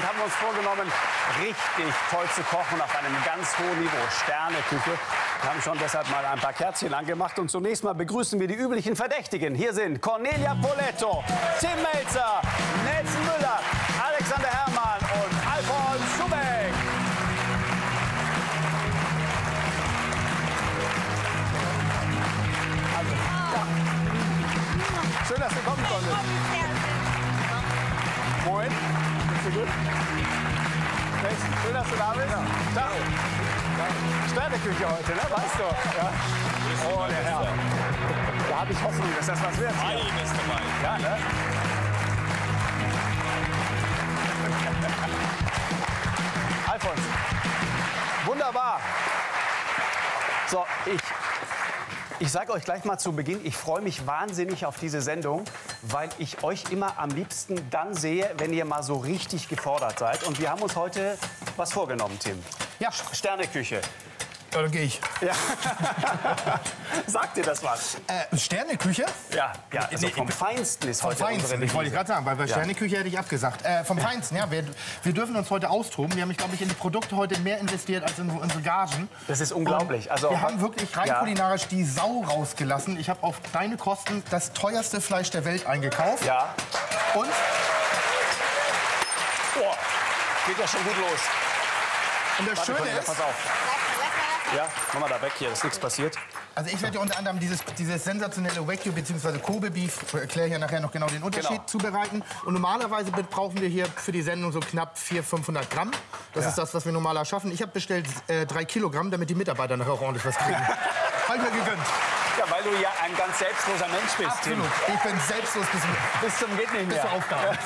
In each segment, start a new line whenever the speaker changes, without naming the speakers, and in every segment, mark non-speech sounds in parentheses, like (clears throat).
und haben uns vorgenommen, richtig toll zu kochen auf einem ganz hohen Niveau. Sterneküche. Wir haben schon deshalb mal ein paar Kerzchen angemacht. Und zunächst mal begrüßen wir die üblichen Verdächtigen. Hier sind Cornelia Poletto, Tim Melzer, Nelson Müller, Alexander Herrmann und Alfons Schubeck. Also, ja. Schön, dass du kommen konntest. Moin. Geht's dir gut? Schön, dass du da bist. Ciao. Sterneküche heute, ne? Weißt du? Ja. Oh, der Herr. Da habe ich Hoffnung, dass das was wird.
Ei ist dabei.
Ja, ne? Alfons. Wunderbar. So, ich, ich sage euch gleich mal zu Beginn, ich freue mich wahnsinnig auf diese Sendung, weil ich euch immer am liebsten dann sehe, wenn ihr mal so richtig gefordert seid. Und wir haben uns heute was vorgenommen, Tim.
Ja.
Sterneküche.
Ja, dann gehe ich.
Ja. (laughs) Sagt dir das was?
Äh, Sterneküche?
Ja, ja also
Nee,
vom Feinsten ist
Vom
heute
Feinsten,
unsere
ich wollte gerade sagen, weil bei
Ja.
Sterneküche hätte ich abgesagt. Äh, vom Feinsten, ja. Wir, wir dürfen uns heute austoben. Wir haben, glaube ich, in die Produkte heute mehr investiert als in unsere Gagen.
Das ist unglaublich.
Und
Also-
wir haben wirklich rein
Ja.
kulinarisch die Sau rausgelassen. Ich habe auf deine Kosten das teuerste Fleisch der Welt eingekauft.
Ja.
Und
Boah, geht ja schon gut los.
Und das
Warte,
Schöne ist,
pass auf. Ja, mach mal da weg hier, ist nichts passiert.
also ich werde dir unter anderem dieses, dieses sensationelle Wagyu bzw. Kobe Beef, erkläre ich ja nachher noch genau den Unterschied,
Genau.
zubereiten. Und normalerweise brauchen wir hier für die Sendung so knapp 400, 500 Gramm. Das
Ja.
ist das, was wir normaler schaffen. Ich habe bestellt äh, drei Kilogramm, damit die Mitarbeiter nachher auch ordentlich was kriegen. (laughs) Hab ich mir gegönnt.
Ja, weil du ja ein ganz selbstloser Mensch bist.
Absolut. Ich bin selbstlos bis,
Tim. Bis zum geht nicht
bis
mehr.
zur Aufgabe.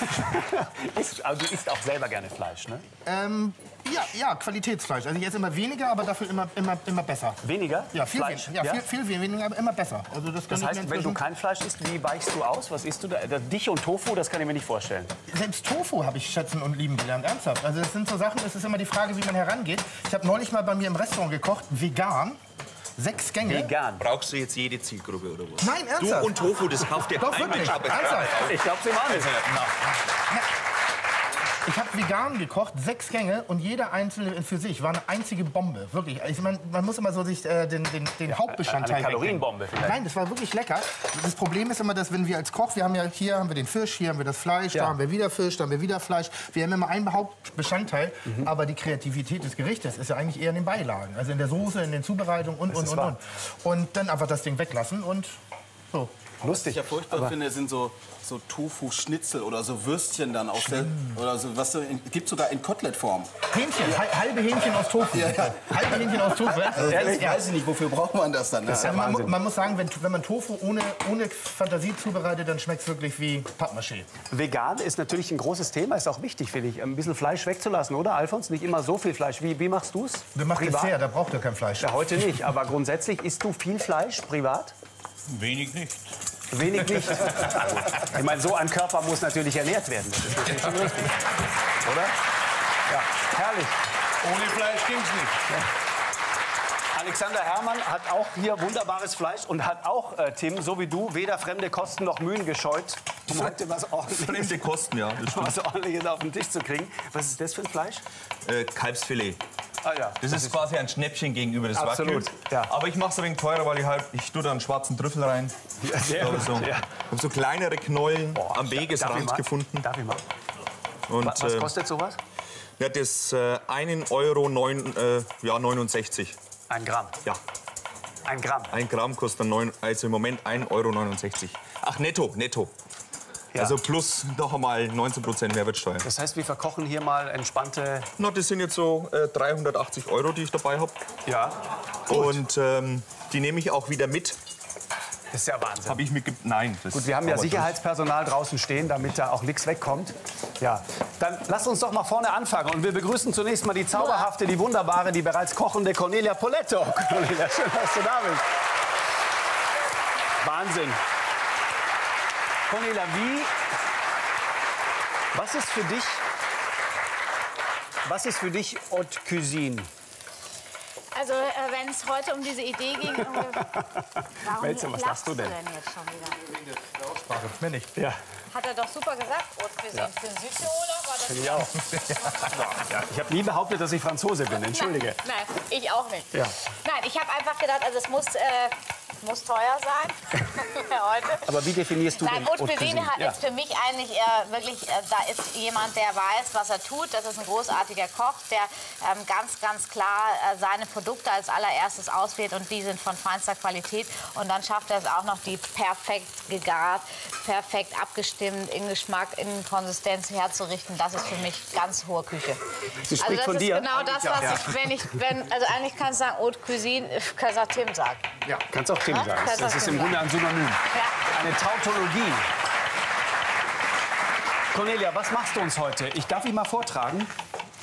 (laughs)
Isst, also du isst auch selber gerne Fleisch, ne?
ähm, ja, ja, Qualitätsfleisch. Also ich esse immer weniger, aber dafür immer, immer, immer besser.
Weniger?
Ja, viel,
Fleisch?
wen- ja, Viel, viel weniger, aber immer besser. Also das,
Das heißt, wenn du kein Fleisch isst, wie weichst du aus? Was isst du da? Da- Dich und Tofu, das kann ich mir nicht vorstellen.
Selbst Tofu habe ich schätzen und lieben gelernt, ernsthaft. Also das sind so Sachen, es ist immer die Frage, wie man herangeht. Ich habe neulich mal bei mir im Restaurant gekocht, vegan, sechs Gänge.
Vegan.
Brauchst du jetzt jede Zielgruppe oder was?
Nein,
Du
ernsthaft.
und Tofu, das kauft dir
Doch,
kein
wirklich,
Mensch ab.
ernsthaft.
Ich glaube, sie machen es.
Ich habe vegan gekocht, sechs Gänge und jeder einzelne für sich war eine einzige Bombe, wirklich. Ich mein, man muss immer so sich äh, den, den, den Hauptbestandteil
eine Kalorienbombe vielleicht.
Nein, das war wirklich lecker. Das Problem ist immer, dass wenn wir als Koch, wir haben ja hier haben wir den Fisch, hier haben wir das Fleisch,
Ja.
da haben wir wieder Fisch, da haben wir wieder Fleisch. Wir haben immer einen Hauptbestandteil,
Mhm.
aber die Kreativität des Gerichtes ist ja eigentlich eher in den Beilagen, also in der Soße, in den Zubereitungen und und
ist
und
wahr.
und. Und dann einfach das Ding weglassen und so.
Was ich ja furchtbar finde, sind so, so Tofu-Schnitzel oder so Würstchen dann aus der, oder so, was so, in, gibt sogar in Kotelettform.
Hähnchen, hal- halbe Hähnchen aus Tofu.
Ja, ja.
Halbe Hähnchen aus Tofu.
Also,
Ehrlich?
das weiß ich nicht, wofür braucht man das dann?
ist ja
man, man muss sagen, wenn, wenn man Tofu ohne, ohne Fantasie zubereitet, dann schmeckt es wirklich wie Pappmaché.
Vegan ist natürlich ein großes Thema, ist auch wichtig, finde ich, ein bisschen Fleisch wegzulassen, oder, Alfons? Nicht immer so viel Fleisch. Wie, wie machst du es?
Wir machen Dessert, da braucht er kein Fleisch.
Ja, heute nicht, aber grundsätzlich isst du viel Fleisch privat?
Wenig nicht.
Wenig gut. Ich meine, so ein Körper muss natürlich ernährt werden. Das ist natürlich schon richtig. Oder? Ja, herrlich.
Ohne Fleisch ging's nicht.
Alexander Herrmann hat auch hier wunderbares Fleisch und hat auch, äh, Tim, so wie du, weder fremde Kosten noch Mühen gescheut, um heute was (laughs) ordentliches,
Fremde Kosten, ja. (laughs)
Was ordentliches auf den Tisch zu kriegen. Was ist das für ein Fleisch?
Äh, Kalbsfilet.
Ah ja.
Das, ist quasi ein Schnäppchen gegenüber des
Absolut,
Wagyu.
ja.
Aber ich mache es ein wenig teurer, weil ich halt, ich tue da einen schwarzen Trüffel rein.
Ja, sehr
ich so,
ja.
hab so kleinere Knollen am
Darf ich
Wegesrand gefunden.
Darf ich mal?
Und,
Was,
äh,
kostet sowas?
ja, das äh, 1 Euro neun, äh, ja, 69.
Ein Gramm.
Ja,
Ein Gramm.
ein Gramm kostet neun, also im Moment 1,69 Euro. Ach, netto, netto.
Ja.
Also plus noch einmal 19% Mehrwertsteuer.
Das heißt, wir verkochen hier mal entspannte.
Na, das sind jetzt so äh, 380 Euro, die ich dabei habe.
Ja.
Und ähm, die nehme ich auch wieder mit.
Das ist ja Wahnsinn.
Habe ich mit Nein. Das
Gut, wir haben ja Sicherheitspersonal draußen stehen, damit da auch nichts wegkommt. Ja, dann lasst uns doch mal vorne anfangen. Und wir begrüßen zunächst mal die zauberhafte, die wunderbare, die bereits kochende Cornelia Poletto. (laughs) Cornelia, schön, dass du da bist. Wahnsinn. Cornelia, wie. Was ist für dich. Was ist für dich Haute Cuisine?
Also, äh, wenn es heute um diese Idee ging, äh, warum
Melzer, was
lachst
du denn?
jetzt schon wieder?
Mehr nicht.
Ja.
hat er doch super gesagt. Rotcuisine für den Südtiroler war das
Ich auch. Ich habe nie behauptet, dass ich Franzose bin. Entschuldige.
Nein, nein, ich auch nicht.
Ja.
Nein, ich habe einfach gedacht, also es muss, äh, muss teuer sein. (laughs) Heute.
Aber wie definierst du
Nein, Haute
Haute
Cuisine
Ja.
ist für mich eigentlich äh, wirklich, äh, da ist jemand, der weiß, was er tut. Das ist ein großartiger Koch, der ähm, ganz, ganz klar äh, seine Produkte als allererstes auswählt und die sind von feinster Qualität. Und dann schafft er es auch noch, die perfekt gegart, perfekt abgestimmt, in Geschmack, in Konsistenz herzurichten. Das ist für mich ganz hohe Küche.
Sie spricht
also das
von
ist
dir.
genau das, was ich, wenn ich, wenn, also eigentlich kannst du sagen, Haute Cuisine, kannst auch Tim sagen.
Kannst auch Tim
Ja,
sagen.
kannst
Das ist im Grunde ein Synonym.
Ja.
Eine Tautologie. Cornelia, was machst du uns heute? Ich darf ihn mal vortragen.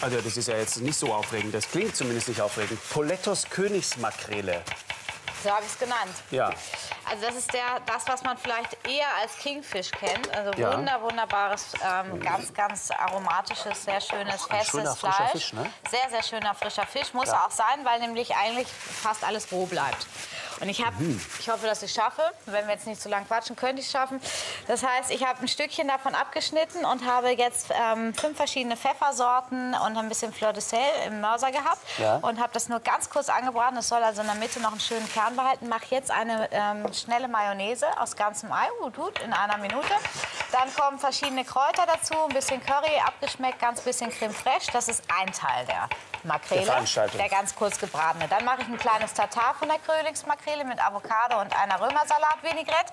Also das ist ja jetzt nicht so aufregend. Das klingt zumindest nicht aufregend. Polettos Königsmakrele.
So habe ich es genannt.
Ja.
Also das ist der, das, was man vielleicht eher als Kingfish kennt. Also
Ja.
wunder, wunderbares, ähm, ganz, ganz aromatisches, sehr schönes, festes
schöner,
Fleisch.
Fisch, ne?
Sehr, sehr schöner frischer Fisch. Muss auch sein, weil nämlich eigentlich fast alles roh bleibt. Und ich habe,
Mhm.
ich hoffe, dass ich es schaffe. Wenn wir jetzt nicht zu lang quatschen, könnte ich es schaffen. Das heißt, ich habe ein Stückchen davon abgeschnitten und habe jetzt ähm, fünf verschiedene Pfeffersorten und ein bisschen Fleur de Sel im Mörser gehabt.
Ja.
Und habe das nur ganz kurz angebraten. Es soll also in der Mitte noch einen schönen Kern behalten. Mache jetzt eine ähm, schnelle Mayonnaise aus ganzem Ei, gut, gut, in einer Minute. Dann kommen verschiedene Kräuter dazu, ein bisschen Curry, abgeschmeckt, ganz bisschen Creme fraiche. Das ist ein Teil der Makrele,
Der
der ganz kurz gebratene. Dann mache ich ein kleines Tatar von der Königsmakrele mit Avocado und einer Römersalat-Vinaigrette.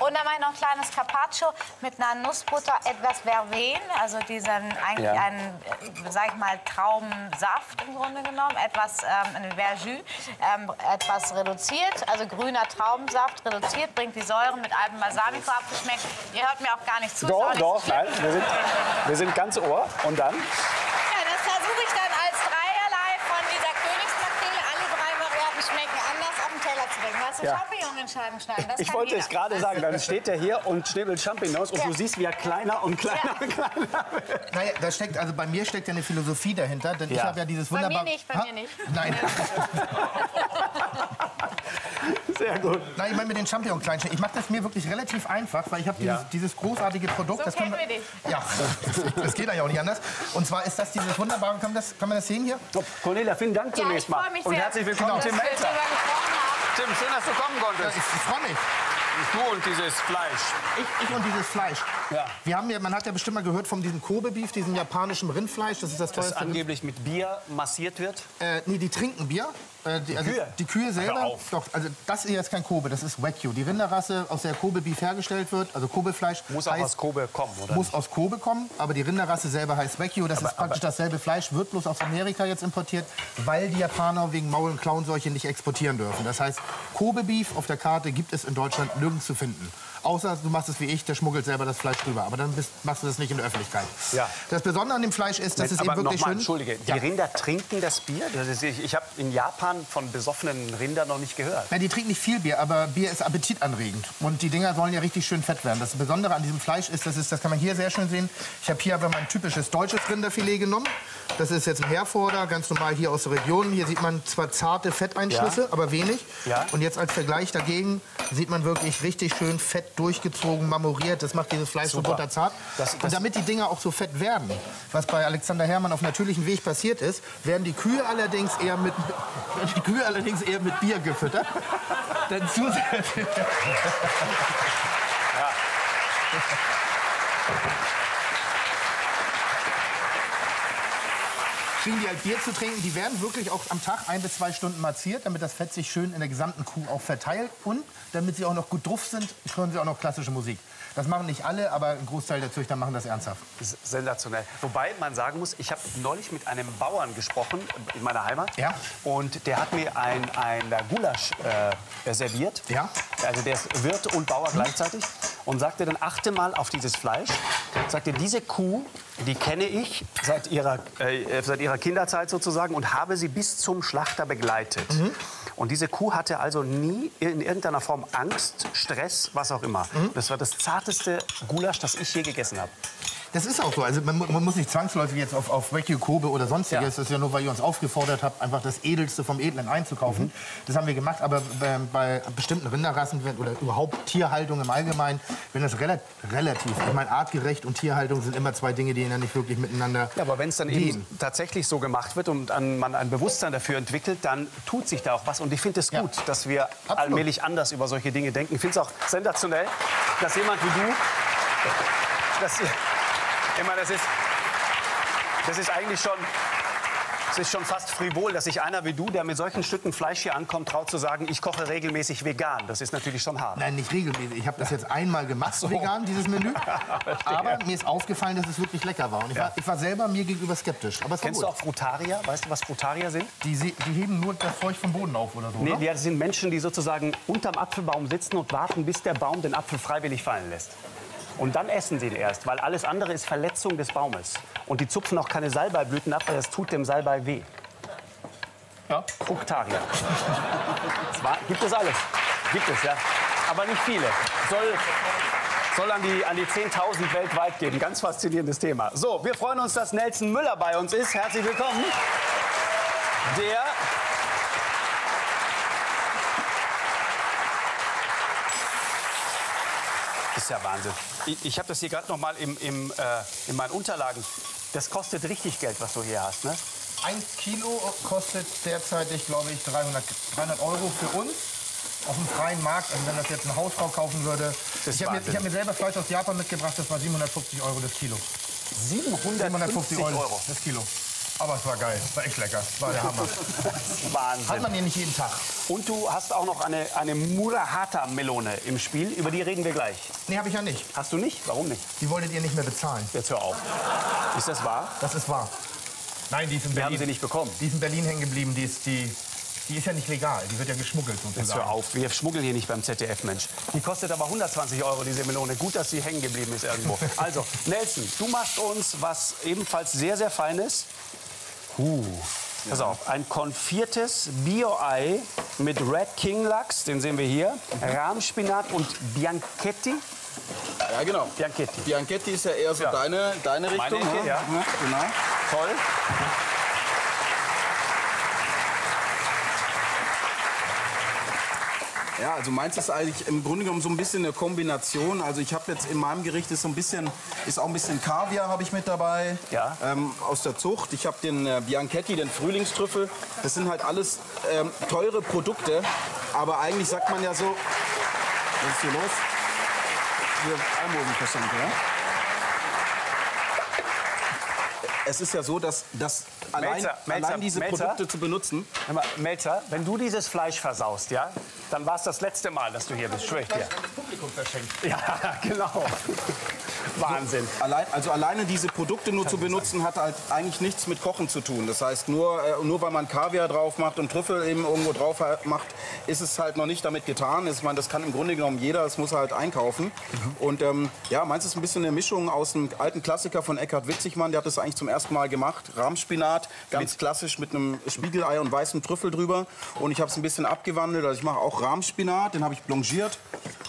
Und dann mache ich noch ein kleines Carpaccio mit einer Nussbutter, etwas Vervein, also diesen eigentlich
Ja.
einen, äh, sag ich mal, Traubensaft im Grunde genommen, etwas ähm, ein Verjus, ähm, etwas reduziert, also grüner Traubensaft reduziert, bringt die Säure mit altem Balsamico abgeschmeckt. Ihr hört mir auch gar nicht zu.
Doch, doch, nein. Wir sind, wir sind ganz Ohr. Und dann?
Ja, das versuche ich dann als dreierlei von dieser Königsmakrele. Alle Varianten schmecken anders auf den Teller zu bringen. Weißt du,
Ja.
Champignon in Scheiben schneiden, das
Ich wollte
jeder.
es gerade sagen. Dann steht er hier und schnibbelt Champignons und
Ja.
du siehst, wie er kleiner und kleiner und kleiner wird.
Naja, da steckt, also bei mir steckt ja eine Philosophie dahinter, denn ich
Ja.
habe ja dieses
Bei mir
wunderbare...
nicht, bei
Ha?
mir nicht.
Nein,
Sehr gut.
nein, ich meine mit den Champignon kleinschneiden. Ich mache das mir wirklich relativ einfach, weil ich habe dieses,
Ja.
dieses großartige Produkt.
So
das können
kennen wir dich.
Ja, (laughs) das geht ja auch nicht anders. Und zwar ist das dieses wunderbare, kann man das, kann man das sehen hier?
Top. Cornelia, vielen Dank
Ja,
zunächst
ich freue
mal.
mich
Und
sehr,
herzlich willkommen,
dass
Tim Tim, schön, dass du kommen
Ja,
konntest.
ich, ich freue mich.
Du und dieses Fleisch.
Ich, ich und dieses Fleisch.
Ja.
Wir haben ja, man hat ja bestimmt mal gehört von diesem Kobe-Beef, diesem japanischen Rindfleisch. Das ist das
Das
teuerste. Rind-
angeblich mit Bier massiert wird.
Äh, nee, die trinken Bier. Äh, die, also
Kühe?
Die Kühe selber. Doch, also das ist kein Kobe, das ist Wagyu. Die Rinderrasse, aus der Kobe Beef hergestellt wird, also Kobe-Fleisch.
Muss auch
heißt,
aus Kobe kommen, oder?
Muss aus Kobe kommen, aber die Rinderrasse selber heißt Wagyu. Das ist praktisch dasselbe Fleisch, wird bloß aus Amerika jetzt importiert, weil die Japaner wegen Maul- und Klauenseuche nicht exportieren dürfen. Das heißt, Kobe Beef auf der Karte gibt es in Deutschland nirgends zu finden. Außer du machst es wie ich, der schmuggelt selber das Fleisch rüber. Aber dann bist, machst du das nicht in der Öffentlichkeit.
Ja.
Das Besondere an dem Fleisch ist, dass es eben wirklich schön...
entschuldige, die
Ja.
Rinder trinken das Bier? Das ist, ich ich habe in Japan von besoffenen Rindern noch nicht gehört.
Na, die trinken nicht viel Bier, aber Bier ist appetitanregend. Und die Dinger sollen ja richtig schön fett werden. Das Besondere an diesem Fleisch ist, das, ist, das kann man hier sehr schön sehen. Ich habe hier aber mein typisches deutsches Rinderfilet genommen. Das ist jetzt ein Herforder, ganz normal hier aus der Region. Hier sieht man zwar zarte Fetteinschlüsse,
Ja.
aber wenig.
Ja.
Und jetzt als Vergleich dagegen sieht man wirklich richtig schön fett durchgezogen, marmoriert. Das macht dieses Fleisch
Super.
so butterzart.
Das-
Und
das-
damit die Dinger auch so fett werden, was bei Alexander Herrmann auf natürlichem Weg passiert ist, werden die Kühe allerdings eher mit, (laughs) die Kühe allerdings eher mit Bier gefüttert. (laughs) Denn zusätzlich, (laughs) kriegen die halt Bier zu trinken. Die werden wirklich auch am Tag ein bis zwei Stunden marziert, damit das Fett sich schön in der gesamten Kuh auch verteilt. Und damit sie auch noch gut drauf sind, hören sie auch noch klassische Musik. Das machen nicht alle, aber ein Großteil der Züchter machen das ernsthaft.
Das ist Sensationell. Wobei man sagen muss, ich habe neulich mit einem Bauern gesprochen in meiner Heimat.
Ja.
Und der hat mir ein, ein Gulasch äh, serviert.
Ja.
Also der ist Wirt und Bauer gleichzeitig. Und sagte dann, achte mal auf dieses Fleisch. Sagte, diese Kuh, die kenne ich seit ihrer, äh, seit ihrer Kinderzeit sozusagen und habe sie bis zum Schlachter begleitet. Und diese Kuh hatte also nie in irgendeiner Form Angst, Stress, was auch immer. Das war das zarteste Gulasch, das ich je gegessen habe.
Das ist auch so. Also man, man muss nicht zwangsläufig jetzt auf, auf Wagyu Kobe oder sonstiges.
Ja.
Das ist ja nur, weil ihr uns aufgefordert habt, einfach das Edelste vom Edlen einzukaufen. Das haben wir gemacht. Aber bei, bei bestimmten Rinderrassen wenn, oder überhaupt Tierhaltung im Allgemeinen, wenn das rela relativ, ich meine artgerecht und Tierhaltung sind immer zwei Dinge, die ja nicht wirklich miteinander
Ja, aber wenn es dann
gehen.
eben tatsächlich so gemacht wird und an, man ein Bewusstsein dafür entwickelt, dann tut sich da auch was. Und ich finde es
Ja.
gut, dass wir
Absolut.
allmählich anders über solche Dinge denken. Ich finde es auch sensationell, dass jemand wie du, dass, meine, das ist, das ist eigentlich schon, es ist schon fast frivol, dass sich einer wie du, der mit solchen Stücken Fleisch hier ankommt, traut zu sagen, ich koche regelmäßig vegan. Das ist natürlich schon hart.
Nein, nicht regelmäßig. Ich habe das jetzt einmal gemacht, vegan, dieses Menü. (laughs) Aber mir ist aufgefallen, dass es wirklich lecker war. Und ich, war, ich war selber mir gegenüber skeptisch. Aber
Kennst du auch Frutarier? Weißt du, was Frutarier sind?
Die, die heben nur das Zeug vom Boden auf oder so,
Nee,
oder?
das sind Menschen, die sozusagen unterm Apfelbaum sitzen und warten, bis der Baum den Apfel freiwillig fallen lässt. Und dann essen sie ihn erst, weil alles andere ist Verletzung des Baumes. Und die zupfen auch keine Salbeiblüten ab, weil das tut dem Salbei weh.
Ja.
Fruktarier. War, gibt es alles. Gibt es, ja. Aber nicht viele. Soll, soll an die, an die 10.000 weltweit gehen. Ganz faszinierendes Thema. So, wir freuen uns, dass Nelson Müller bei uns ist. Herzlich willkommen. Der ist ja Wahnsinn. Ich, ich habe das hier gerade noch mal im, im, äh, in meinen Unterlagen. Das kostet richtig Geld, was du hier hast, ne?
Ein Kilo kostet derzeitig, glaube ich, 300, 300 Euro für uns. Auf dem freien Markt, also wenn das jetzt eine Hausfrau kaufen würde.
Das
Ich habe mir, hab mir selber Fleisch aus Japan mitgebracht, das war 750 Euro das Kilo.
750 Euro.
das Kilo. Aber es war geil, es war echt lecker, es war der Hammer. (laughs) Hat
Wahnsinn.
man hier nicht jeden Tag.
Und du hast auch noch eine, eine Murahata-Melone im Spiel. Über die reden wir gleich.
Nee, habe ich ja nicht.
Hast du nicht? Warum nicht?
Die wolltet ihr nicht mehr bezahlen.
Jetzt hör auf. Ist das wahr?
Das ist wahr. Nein, die ist in
Wir haben
Berlin.
sie nicht bekommen.
Die ist in Berlin hängen geblieben, die ist, die, die ist ja nicht legal, die wird ja geschmuggelt
Jetzt
sozusagen.
hör auf. Wir schmuggeln hier nicht beim ZDF, Mensch. Die kostet aber 120 Euro, diese Melone. Gut, dass sie hängen geblieben ist irgendwo. Also, Nelson, du machst uns was ebenfalls sehr, sehr Feines. Uh. Pass auf, ein konfiertes Bio-Ei mit Red King Lachs, den sehen wir hier, Rahmspinat und Bianchetti.
Ja, genau.
Bianchetti.
Bianchetti ist ja eher so
Ja.
deine, deine
Meine
Richtung.
Ecke,
ne?
ja.
Genau.
Toll.
Ja, also meins ist eigentlich im Grunde genommen so ein bisschen eine Kombination. Also ich habe jetzt in meinem Gericht ist so ein bisschen, ist auch ein bisschen Kaviar habe ich mit dabei.
Ja.
Ähm, aus der Zucht. Ich habe den äh, Bianchetti, den Frühlingstrüffel. Das sind halt alles ähm, teure Produkte. Aber eigentlich sagt man ja so, was ist hier los? Hier Almosenverschenke, ja? Es ist ja so, dass, dass allein,
Melzer, Melzer,
allein diese
Melzer.
Produkte zu benutzen,
Hör mal, Melzer, wenn du dieses Fleisch versaust, ja, dann war es das letzte Mal, dass du hier bist, schwör ich dir.
Publikum verschenkt.
Ja, (laughs) genau. Wahnsinn.
Allein, also alleine diese Produkte nur zu benutzen, hat halt eigentlich nichts mit Kochen zu tun. Das heißt, nur, äh, nur weil man Kaviar drauf macht und Trüffel eben irgendwo drauf macht, ist es halt noch nicht damit getan. Ich meine, das kann im Grunde genommen jeder, das muss er halt einkaufen. Und ähm, ja, meins ist ein bisschen eine Mischung aus einem alten Klassiker von Eckhard Witzigmann, der hat das eigentlich zum ersten Mal gemacht. Rahmspinat, ganz klassisch mit einem Spiegelei und weißem Trüffel drüber. Und ich habe es ein bisschen abgewandelt. Also ich mache auch Rahmspinat, den habe ich blanchiert.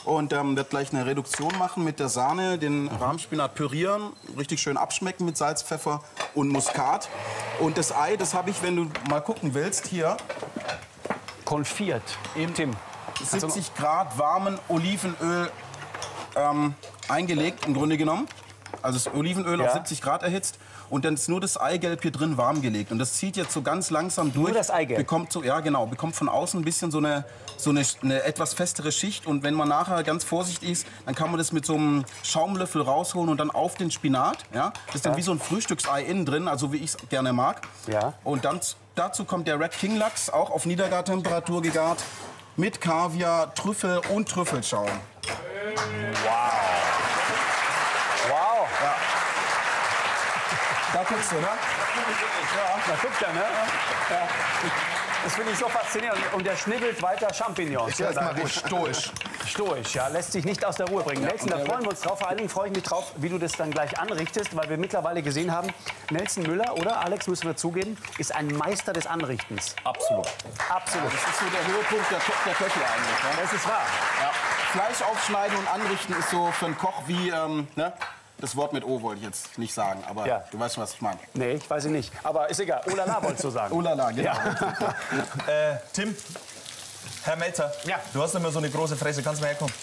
Und ähm, werde gleich eine Reduktion machen mit der Sahne, den Rahmspinat pürieren, richtig schön abschmecken mit Salz, Pfeffer und Muskat. Und das Ei, das habe ich, wenn du mal gucken willst, hier
Konfiert.
Eben.
Tim.
70 Grad warmen Olivenöl ähm, eingelegt, im Grunde genommen. Also das Olivenöl
Ja.
auf 70 Grad erhitzt. Und dann ist nur das Eigelb hier drin warm gelegt. Und das zieht jetzt so ganz langsam durch.
das Eigelb?
Bekommt so, ja, genau. Bekommt von außen ein bisschen so eine, so eine, eine etwas festere Schicht. Und wenn man nachher ganz vorsichtig ist, dann kann man das mit so einem Schaumlöffel rausholen und dann auf den Spinat. Ja? Das ist dann wie so ein Frühstücksei innen drin, also wie ich es gerne mag.
Ja.
Und dann dazu kommt der Red King Lachs, auch auf Niedergartemperatur gegart. Mit Kaviar, Trüffel und Trüffelschaum.
Wow.
Da guckst du, ne?
Ja, da guckt er, ne? Ja. Das finde ich so faszinierend. Und der schnibbelt weiter Champignons.
Ja,
Ja,
das
da-
mache ich stoisch.
Stoisch, ja, lässt sich nicht aus der Ruhe bringen. Nelson, da freuen wir uns drauf. Vor allen Dingen freue ich mich drauf, wie du das dann gleich anrichtest, weil wir mittlerweile gesehen haben, Nelson Müller, oder Alex, müssen wir zugeben, ist ein Meister des Anrichtens.
Absolut.
Absolut.
Das ist so der Höhepunkt der, der Köche eigentlich. Ne?
Das ist wahr.
Ja. Fleisch aufschneiden und anrichten ist so für einen Koch wie, ähm, ne? Das Wort mit O wollte ich jetzt nicht sagen, aber
Ja.
du weißt schon, was ich meine.
Nee, ich weiß es nicht. Aber ist egal. Olala wolltest du sagen. (laughs)
Olala, genau. (laughs)
Äh, Tim, Herr Melzer,
Ja.
du hast immer so eine große Fresse. Kannst du mal herkommen?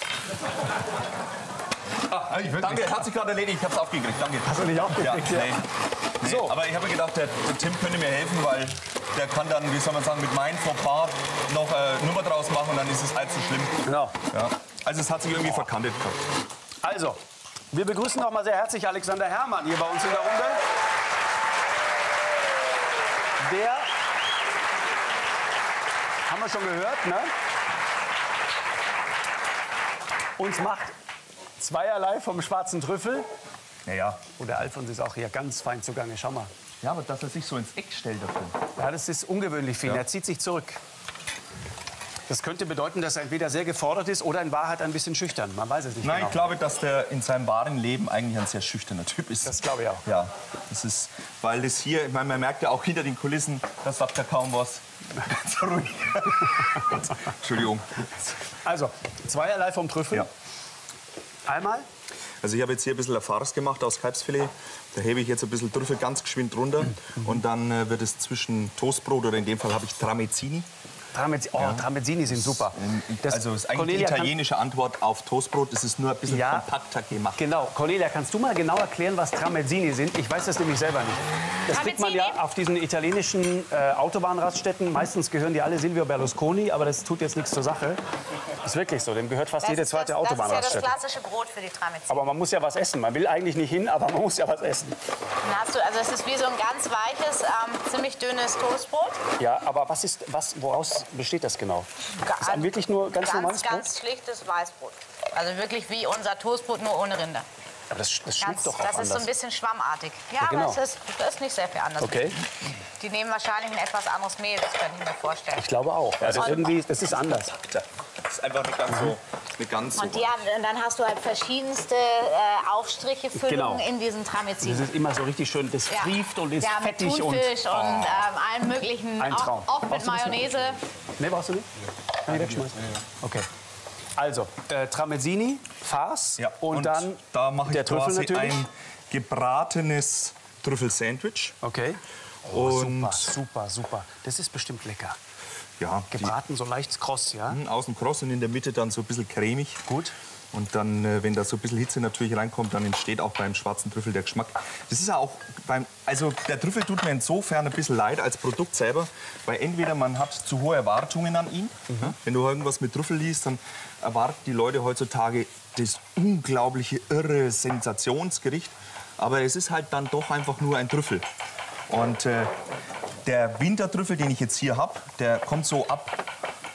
Ah, danke, hat sich gerade erledigt. Ich hab's aufgekriegt. Danke.
Hast du nicht aufgekriegt,
Ja,
ja?
nee. Nee,
So.
Aber ich habe mir gedacht, der, der Tim könnte mir helfen, weil der kann dann, wie soll man sagen, mit meinem Fauxpas noch äh, Nummer draus machen und dann ist es halb so schlimm.
Genau.
Ja. Also es hat sich irgendwie verkantet gehabt.
Also, wir begrüßen noch mal sehr herzlich Alexander Herrmann hier bei uns in der Runde. Der, haben wir schon gehört, ne? uns macht zweierlei vom schwarzen Trüffel.
Naja.
Und der Alfons ist auch hier ganz fein zugange. Schau mal.
Ja, aber dass er sich so ins Eck stellt dafür.
Ja, das ist ungewöhnlich für ihn. Er zieht sich zurück. Das könnte bedeuten, dass er entweder sehr gefordert ist oder in Wahrheit ein bisschen schüchtern. Man weiß es nicht
Nein,
genau.
ich glaube, dass der in seinem wahren Leben eigentlich ein sehr schüchterner Typ ist.
Das glaube ich auch.
Ja, das ist, weil das hier, ich meine, man merkt ja auch hinter den Kulissen, da sagt er kaum was. (laughs) Ganz ruhig. Entschuldigung.
Also, zweierlei vom Trüffel.
Ja.
Einmal
Also ich habe jetzt hier ein bisschen Farce gemacht aus Kalbsfilet. Da hebe ich jetzt ein bisschen Trüffel ganz geschwind runter. Und dann äh, wird es zwischen Toastbrot oder in dem Fall habe ich Tramezzini.
Tramezzini. Oh, Tramezzini sind super. Das-
also es ist eigentlich
Cornelia
die
kann-
italienische Antwort auf Toastbrot. Es ist nur ein bisschen
Ja.
kompakter gemacht.
Genau. Cornelia, kannst du mal genau erklären, was Tramezzini sind? Ich weiß das nämlich selber nicht. Das kriegt man ja auf diesen italienischen äh, Autobahnraststätten. Meistens gehören die alle Silvio Berlusconi, aber das tut jetzt nichts zur Sache. Ist wirklich so. Dem gehört fast
Das
jede zweite
das, das ist ja das
Autobahnraststätte.
klassische Brot für die Tramezzini.
Aber man muss ja was essen. Man will eigentlich nicht hin, aber man muss ja was essen.
Dann hast du, also es ist wie so ein ganz weiches, ähm, ziemlich dünnes Toastbrot.
Ja, aber was ist, was, woraus besteht das genau? Ist ein wirklich nur ganz,
ganz
normales Brot?
Ganz schlichtes Weißbrot. Also wirklich wie unser Toastbrot, nur ohne Rinde.
Aber das, das
Ganz,
schmeckt doch auch
das ist so
anders.
ein bisschen schwammartig. Ja,
Ja, genau.
aber es ist, das ist nicht sehr viel anders.
Okay,
Die nehmen wahrscheinlich ein etwas anderes Mehl, das könnte ich mir vorstellen.
ich glaube auch. Also irgendwie, das ist anders.
Das ist einfach nicht ganz so. Nicht ganz so.
Und die haben, und dann hast du halt verschiedenste äh, Aufstriche, Füllungen
Genau.
in diesen
Das
Tramezzini.
ist immer so richtig schön, das
Ja.
trieft und ist
ja, mit
fettig und...
Thunfisch und, ähm, allen möglichen,
Ein Traum.
auch, auch mit? Mayonnaise.
Nee, brauchst du nicht? Kann ich wegschmeißen? Okay. Also, äh, Tramezzini, Farce
Ja,
und, dann
da mache ich
der Trüffel
quasi
natürlich.
ein gebratenes Trüffelsandwich.
Okay. Oh,
Und
super, super, super. Das ist bestimmt lecker.
Ja, die-
Gebraten so leicht kross, ja?
Hm, Außen kross und in der Mitte dann so ein bisschen cremig.
Gut.
Und dann, äh, wenn da so ein bisschen Hitze natürlich reinkommt, dann entsteht auch beim schwarzen Trüffel der Geschmack. Das ist ja auch beim, also der Trüffel tut mir insofern ein bisschen leid als Produkt selber, weil entweder man hat zu hohe Erwartungen an ihn.
Mhm.
Wenn du irgendwas mit Trüffel liest, dann erwarten die Leute heutzutage das unglaubliche, irre Sensationsgericht. Aber es ist halt dann doch einfach nur ein Trüffel. Und äh, der Wintertrüffel, den ich jetzt hier habe, der kommt so ab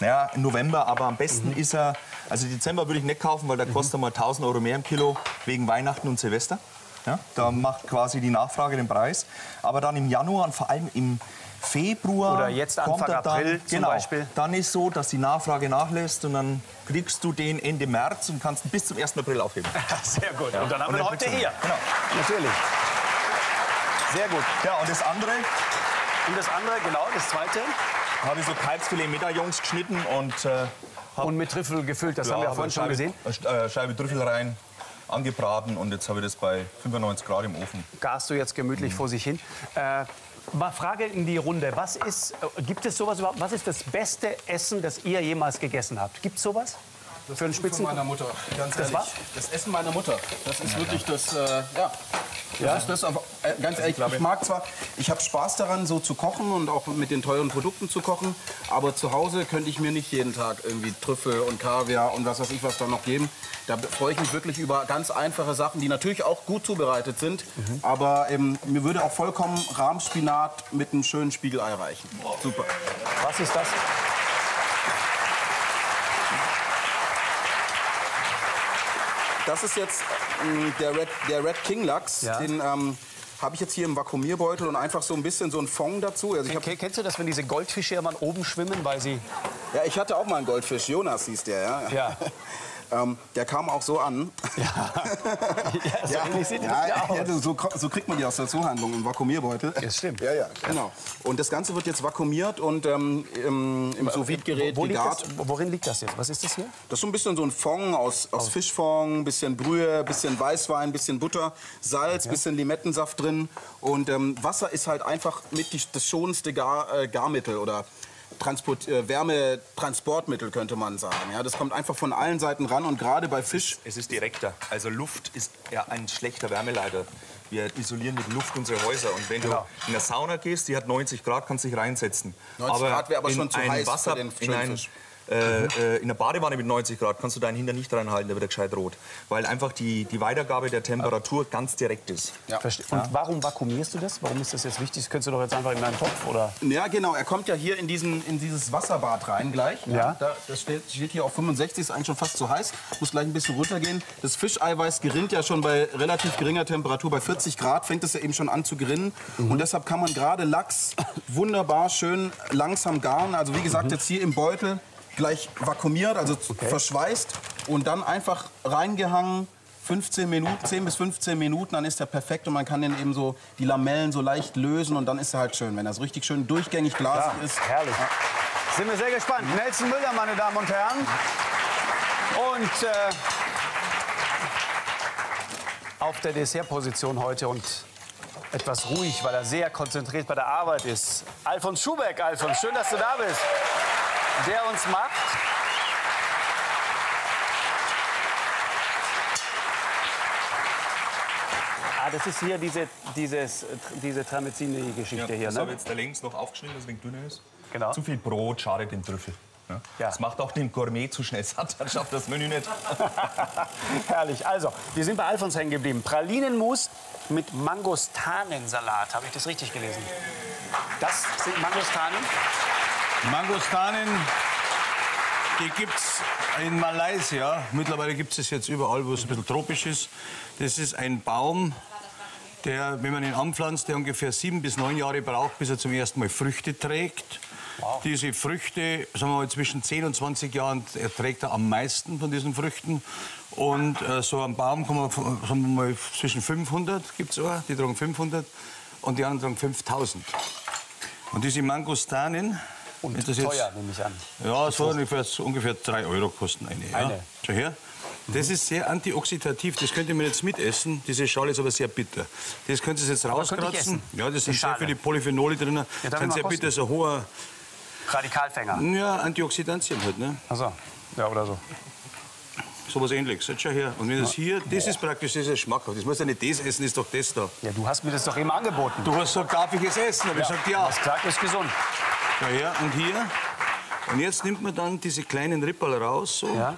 naja, November, aber am besten ist er, also Dezember würde ich nicht kaufen, weil da kostet er mal 1000 Euro mehr im Kilo wegen Weihnachten und Silvester. Ja, da macht quasi die Nachfrage den Preis. Aber dann im Januar und vor allem im Februar
Oder jetzt
kommt
Anfang
er dann,
April zum
genau,
Beispiel.
Dann ist so, dass die Nachfrage nachlässt und dann kriegst du den Ende März und kannst ihn bis zum 1. April aufheben. (laughs)
Sehr gut. Und dann haben
Und
wir
dann
heute hier.
Genau.
Natürlich. Sehr gut.
Ja, und das andere
Und das andere, genau, das zweite.
habe ich so Kalbsfilet-Medaillons geschnitten und äh,
Und mit Trüffel gefüllt, das haben wir ja vorhin schon
eine
gesehen.
Scheibe, äh, Scheibe Trüffel rein, angebraten und jetzt habe ich das bei 95 Grad im Ofen.
Garst du jetzt gemütlich vor sich hin. Äh, mal Frage in die Runde. Was ist, äh, gibt es sowas überhaupt? Was ist das beste Essen, das ihr jemals gegessen habt? Gibt es sowas? Für einen Spitzen?
Meiner Mutter, ganz ehrlich.
war?
Das Essen meiner Mutter. Das ist wirklich das, äh, ja. Das ist das, aber, äh, ganz ehrlich, ich mag zwar, ich habe Spaß daran, so zu kochen und auch mit den teuren Produkten zu kochen, aber zu Hause könnte ich mir nicht jeden Tag irgendwie Trüffel und Kaviar und was weiß ich was da noch geben. Da freue ich mich wirklich über ganz einfache Sachen, die natürlich auch gut zubereitet sind, aber ähm, mir würde auch vollkommen Rahmspinat mit einem schönen Spiegelei reichen. Super.
Was ist das?
Das ist jetzt ähm, der, Red, der Red King Lachs.
Ja.
Den ähm, habe ich jetzt hier im Vakuumierbeutel und einfach so ein bisschen so ein Fond dazu. Also ich, hab,
Ke- Kennst du das, wenn diese Goldfische immer oben schwimmen, weil sie...
ja, ich hatte auch mal einen Goldfisch. Jonas hieß der, ja.
Ja. (laughs)
Ähm, der kam auch so an.
Ja, (laughs) so ähnlich sieht das
ja,
ja aus.
ja, so, so kriegt man die aus der Zoohandlung im Vakuumierbeutel.
Das stimmt.
Ja, ja, genau. Und das Ganze wird jetzt vakuumiert und ähm, im, im sous-vide-Gerät
Wo liegt
gegart.
worin liegt das jetzt? Was ist das hier?
Das ist so ein bisschen so ein Fond aus, aus Fischfond, bisschen Brühe, bisschen Weißwein, bisschen Butter, Salz, bisschen Limettensaft drin. Und ähm, Wasser ist halt einfach mit die, das schonendste Gar, äh, Garmittel oder Transport, äh, Wärmetransportmittel, könnte man sagen. Ja, das kommt einfach von allen Seiten ran und gerade bei Fisch
Es ist direkter. Also Luft ist ja ein schlechter Wärmeleiter. Wir isolieren mit Luft unsere Häuser. Und wenn
Genau.
du in eine Sauna gehst, die hat 90 Grad, kannst du dich reinsetzen.
90 Grad wäre aber schon zu heiß für
Wasser,
den
in,
schönen
ein,
Fisch.
Äh, äh, in einer Badewanne mit 90 Grad kannst du deinen Hintern nicht reinhalten, der wird er gescheit rot. Weil einfach die, die Weitergabe der Temperatur ganz direkt ist.
Verste- Und warum vakuumierst du das? Warum ist das jetzt wichtig? Das könntest du doch jetzt einfach in einen Topf oder...
Ja, genau. Er kommt ja hier in, diesen, in dieses Wasserbad rein gleich.
Ja.
Da, das steht, steht hier auf 65, ist eigentlich schon fast zu heiß. Muss gleich ein bisschen runtergehen. Das Fischeiweiß gerinnt ja schon bei relativ geringer Temperatur. Bei 40 Grad fängt es ja eben schon an zu gerinnen. Und deshalb kann man gerade Lachs wunderbar schön langsam garen. Also wie gesagt, jetzt hier im Beutel gleich vakuumiert, also verschweißt und dann einfach reingehangen. 15 Minuten, 10 bis 15 Minuten, dann ist er perfekt und man kann den eben so die Lamellen so leicht lösen und dann ist er halt schön, wenn er so richtig schön durchgängig glasig ist.
Herrlich. Sind wir sehr gespannt. Nelson Müller, meine Damen und Herren. Und äh, auf der Dessertposition heute und etwas ruhig, weil er sehr konzentriert bei der Arbeit ist. Alfons Schubeck, Alfons, schön, dass du da bist. Der uns macht. Ah, das ist hier diese, dieses, diese Tramezzini-Geschichte hier,
das habe
ne?
ich jetzt da links noch aufgeschnitten, dass es ein wenig dünner ist.
Genau.
Zu viel Brot schadet dem Trüffel. Ja.
Ja.
Das macht auch den Gourmet zu schnell satt, dann schafft das Menü nicht. (laughs)
Herrlich. Also, wir sind bei Alfons hängen geblieben. Pralinenmus mit Mangostanensalat. Habe ich das richtig gelesen? Das sind Mangostanen?
Mangostanen, die gibt es in Malaysia. Mittlerweile gibt es es jetzt überall, wo es ein bisschen tropisch ist. Das ist ein Baum, der, wenn man ihn anpflanzt, der ungefähr sieben bis neun Jahre braucht, bis er zum ersten Mal Früchte trägt. Diese Früchte, sagen wir mal, zwischen 10 und 20 Jahren erträgt er am meisten von diesen Früchten. Und äh, so ein Baum kann man, sagen wir mal, zwischen 500 gibt es auch, die tragen 500 und die anderen tragen 5000. Und diese Mangostanen,
Und
wenn das jetzt-
teuer, nehme ich an.
ja, so ungefähr, so ungefähr 3 Euro kosten eine. Ja.
Eine.
Schau her. Das ist sehr antioxidativ, das könnte man jetzt mitessen. Diese Schale ist aber sehr bitter. Das können Sie jetzt rauskratzen. Ja, das sind sehr viele Polyphenole drin.
Ja,
das sind sehr bitter, so hoher
Radikalfänger.
ja, Antioxidantien halt. Ne?
Achso. Ja, oder so.
So was ähnliches. Jetzt schau her. Und wenn das hier, das ist praktisch das ist schmackhaft. Das muss ja nicht das essen, ist doch das da.
Ja, du hast mir das doch eben angeboten.
Du hast gesagt, darf ich es essen? Aber ich sag ja.
Das gesagt, ist gesund.
Her. Und hier. Und jetzt nimmt man dann diese kleinen Rippel raus. So.
Ja?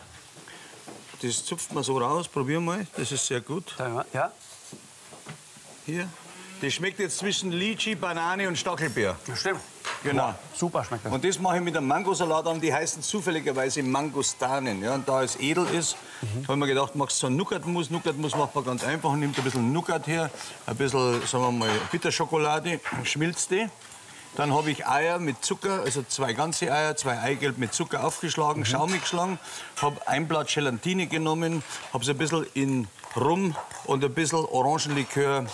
Das zupft man so raus. Probier mal. Das ist sehr gut.
Ja?
Hier. Das schmeckt jetzt zwischen Lychee, Banane und Stachelbeer.
Stimmt.
Genau.
Super schmeckt das.
Und das mache ich mit einem Mangosalat an, die heißen zufälligerweise Mangostanen. Ja, und da es edel ist,
Mhm.
habe ich mir gedacht, machst du so einen Nougatmus. Nougatmus macht man ganz einfach, nimmt ein bisschen Nougat her, ein bisschen, sagen wir mal, Bitterschokolade, schmilzt die. Dann habe ich Eier mit Zucker, also zwei ganze Eier, zwei Eigelb mit Zucker aufgeschlagen,
Mhm.
schaumig geschlagen, habe ein Blatt Gelatine genommen, habe es ein bisschen in Rum und ein bisschen Orangenlikör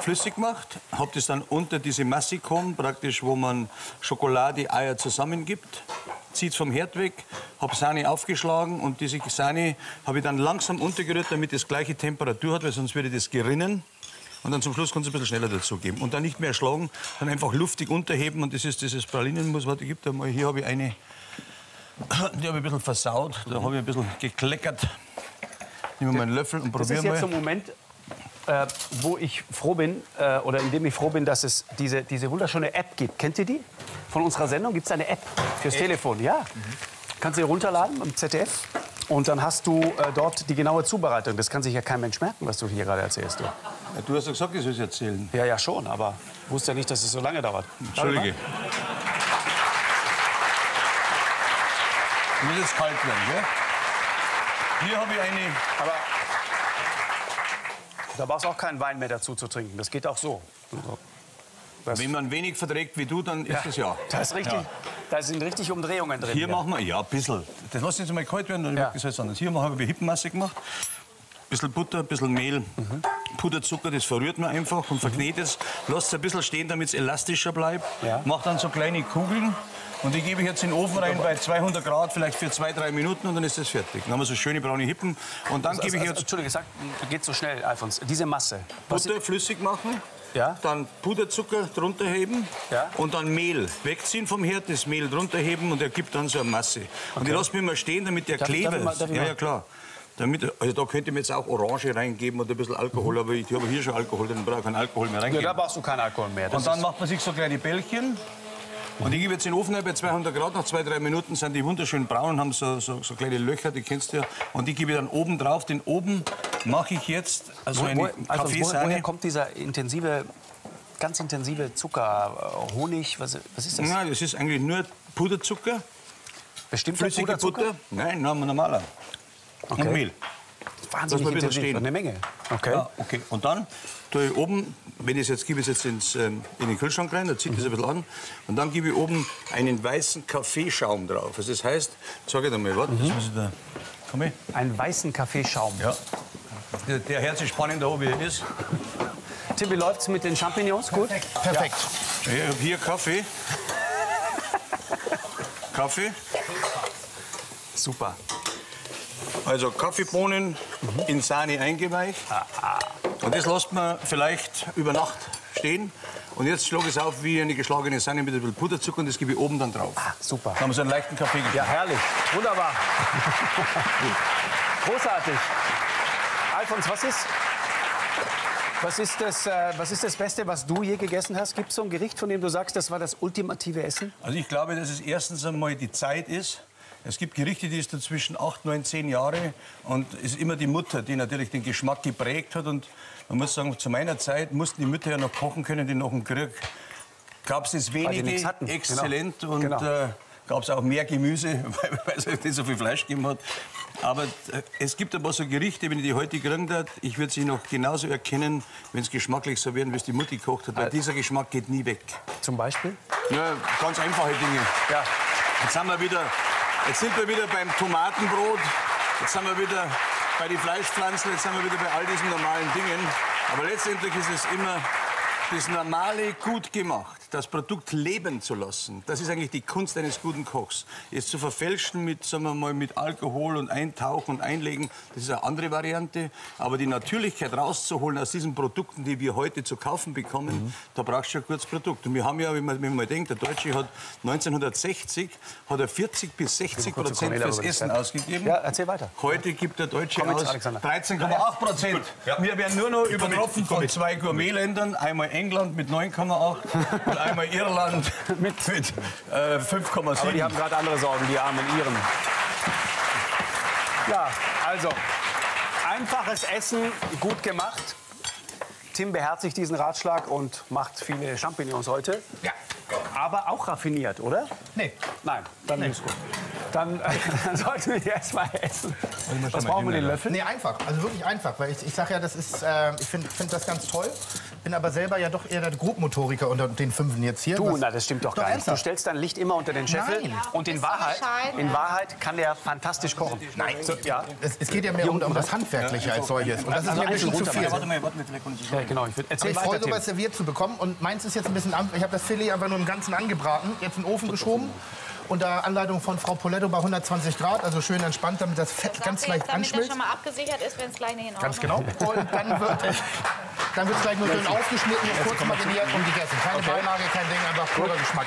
flüssig gemacht, habe das dann unter diese Masse gekommen, praktisch, wo man Schokolade, Eier zusammengibt, zieht vom Herd weg, habe Sahne aufgeschlagen und diese Sahne habe ich dann langsam untergerührt, damit es gleiche Temperatur hat, weil sonst würde das gerinnen. Und dann zum Schluss kannst du ein bisschen schneller dazugeben. Und dann nicht mehr schlagen, dann einfach luftig unterheben. Und das ist dieses Pralinenmus, was ich gibt. Einmal hier habe ich eine, die habe ich ein bisschen versaut. Da habe ich ein bisschen gekleckert. Nehmen wir mal einen Löffel und
Das ist
probieren
jetzt so
mal.
ein Moment, äh, wo ich froh bin, äh, oder in dem ich froh bin, dass es diese, diese wunderschöne App gibt. Kennt ihr die? Von unserer Sendung gibt es eine App fürs Telefon. Ja. Kannst du die runterladen im ZDF. Und dann hast du äh, dort die genaue Zubereitung. Das kann sich ja kein Mensch merken, was du hier gerade erzählst. Du.
Ja, du hast ja gesagt, ich soll es erzählen.
Ja, ja, schon, aber ich wusste ja nicht, dass es so lange dauert.
Entschuldige. Muss jetzt kalt werden, gell? Hier habe ich eine.
Aber da brauchst du auch keinen Wein mehr dazu zu trinken. Das geht auch so. So. Das,
Wenn man wenig verträgt wie du, dann ist es ja.
Da, ist richtig,
Ja.
da sind richtig Umdrehungen drin.
Hier
ja.
machen wir, ja, ein bisschen. das lassen Sie mal kalt werden, dann
Ja.
wird gesetzt anders. Hier haben wir Hippenmasse gemacht. Bisschen Butter, ein bisschen Mehl, Puderzucker, das verrührt man einfach und verknetet es. Lasst es ein bisschen stehen, damit es elastischer bleibt.
Ja.
Macht dann so kleine Kugeln und die gebe ich jetzt in den Ofen rein bei 200 Grad, vielleicht für zwei, drei Minuten und dann ist das fertig. Dann haben wir so schöne braune Hippen und dann gebe ich
Also,
jetzt
Entschuldige, sag, geht so schnell, Alfons. Diese Masse.
Butter flüssig machen,
Ja.
dann Puderzucker drunter heben
Ja.
und dann Mehl wegziehen vom Herd, das Mehl drunter heben und ergibt dann so eine Masse. Und die lassen wir mal stehen, damit der
Darf ich-
Kleber
darf ich mal-
ist.
darf ich
ja, ja, klar. Damit, also da könnte man jetzt auch Orange reingeben oder ein bisschen Alkohol, aber ich habe hier schon Alkohol, dann brauche ich keinen Alkohol mehr
ja,
reingeben.
da brauchst du keinen Alkohol mehr. Das
und dann macht man sich so kleine Bällchen. Und die gebe ich jetzt in den Ofen bei 200 Grad. Nach zwei, drei Minuten sind die wunderschön braun und haben so, so, so kleine Löcher, die kennst du ja. Und die gebe ich dann oben drauf. Den oben mache ich jetzt also
Wo,
eine
wo, Alfons, woher, woher kommt dieser intensive, ganz intensive Zucker, äh, Honig? Was, was ist das?
Nein, das ist eigentlich nur Puderzucker,
Bestimmter
flüssige
Puderzucker?
Butter. Nein, nein, normaler.
Okay.
Und Mehl.
Wahnsinnig
Lass mal
intensiv.
stehen.
Eine Menge. Okay.
Ja, okay. Und dann tue ich oben, wenn ich es jetzt gebe, ich es jetzt ins, ähm, in den Kühlschrank rein, da zieht das ein bisschen an. Und dann gebe ich oben einen weißen Kaffeeschaum drauf. Also das heißt, sag ich dir mal, warte, das muss ich da. Komm her.
Einen weißen Kaffeeschaum.
Ja. Der, der Herz ist spannend, da oben wie er ist.
Tim, wie läuft's mit den Champignons? Gut?
Perfekt.
Ja, Ich habe hier Kaffee. (laughs) Kaffee.
Super.
Also Kaffeebohnen in Sahne eingeweicht. Und das lässt man vielleicht über Nacht stehen. Und jetzt schlage ich es auf wie eine geschlagene Sahne mit ein bisschen Puderzucker und das gebe ich oben dann drauf.
Super.
Dann haben wir so einen leichten Kaffee
Ja,
geschmeckt.
herrlich. Wunderbar. (laughs) Großartig. Alfons, was ist, was, ist das, äh, was ist das Beste, was du je gegessen hast? Gibt es so ein Gericht, von dem du sagst, das war das ultimative Essen?
Also ich glaube, dass es erstens einmal die Zeit ist. Es gibt Gerichte, die ist dazwischen 8, 9, 10 Jahre und es ist immer die Mutter, die natürlich den Geschmack geprägt hat. Und man muss sagen, zu meiner Zeit mussten die Mütter ja noch kochen können, die nach dem Krieg gab es wenige.
Genau.
exzellent und
Genau.
äh, gab es auch mehr Gemüse, (laughs) weil, es nicht so viel Fleisch gegeben hat. Aber äh, es gibt ein paar so Gerichte, wenn ich die heute kriegen würde, ich würde sie noch genauso erkennen, wenn es geschmacklich so wären, wie es die Mutti gekocht hat, weil dieser Geschmack geht nie weg.
Zum Beispiel?
Ja, ganz einfache Dinge.
Ja.
Jetzt sind wir wieder, jetzt sind wir wieder beim Tomatenbrot. Jetzt sind wir wieder bei den Fleischpflanzen. Jetzt sind wir wieder bei all diesen normalen Dingen. Aber letztendlich ist es immer das Normale gut gemacht. Das Produkt leben zu lassen, das ist eigentlich die Kunst eines guten Kochs. Es zu verfälschen mit, sagen wir mal, mit Alkohol und Eintauchen und Einlegen, das ist eine andere Variante. Aber die Natürlichkeit rauszuholen aus diesen Produkten, die wir heute zu kaufen bekommen, da brauchst du ein gutes Produkt. Und wir haben ja, wenn man, wenn man mal denkt, der Deutsche hat 1960 hat er 40 bis 60
kurz zu
Prozent fürs Essen ausgegeben.
Ja, erzähl weiter.
Heute gibt der Deutsche
Komm
aus
Alexander.
13,8 Prozent. Wir werden nur noch übertroffen von zwei Gourmetländern. Einmal England mit 9,8 (laughs) und einmal Irland (laughs) mit, mit äh,
Aber die
5,7.
haben gerade andere Sorgen, die armen Iren. Ja, also, einfaches Essen, gut gemacht. Tim beherzigt diesen Ratschlag und macht viele Champignons heute.
Ja.
Aber auch raffiniert, oder?
Nee.
Nein, dann ist gut. Dann, äh, (laughs) dann sollten wir die erst mal essen. Was brauchen wir den Löffel?
Nee, einfach. Also wirklich einfach. Weil ich, ich sage ja, das ist, äh, ich finde find das ganz toll. Bin aber selber ja doch eher der Grobmotoriker unter den Fünfen jetzt hier.
Du,
Was-
na, das stimmt doch,
Doch,
gar nicht. Du stellst dein Licht immer unter den Scheffel.
Nein.
Und in
Ist
Wahrheit, in
ja.
Wahrheit kann der fantastisch kochen. Nein. So, ja.
Es, es geht ja mehr um, um das Handwerkliche als solches. Und das ist
Also
mir ein bisschen zu viel.
Warte mal, warte mal, ich
genau. Ich würd,
Aber
erzähl
ich freue sowas serviert zu bekommen. Und meins ist jetzt ein bisschen. Ich habe das Filet einfach nur im Ganzen angebraten, jetzt in den Ofen geschoben. Unter Anleitung von Frau Poletto bei 120 Grad, also schön entspannt, damit das Fett ganz leicht
jetzt, damit das
anschmilzt.
schon mal abgesichert ist, wenn es gleich nicht in Ordnung
Ganz genau. Und dann wird es dann wird's gleich nur schön aufgeschnitten, und kurz mariniert und gegessen. Keine Beilage, kein Ding, einfach purer Geschmack.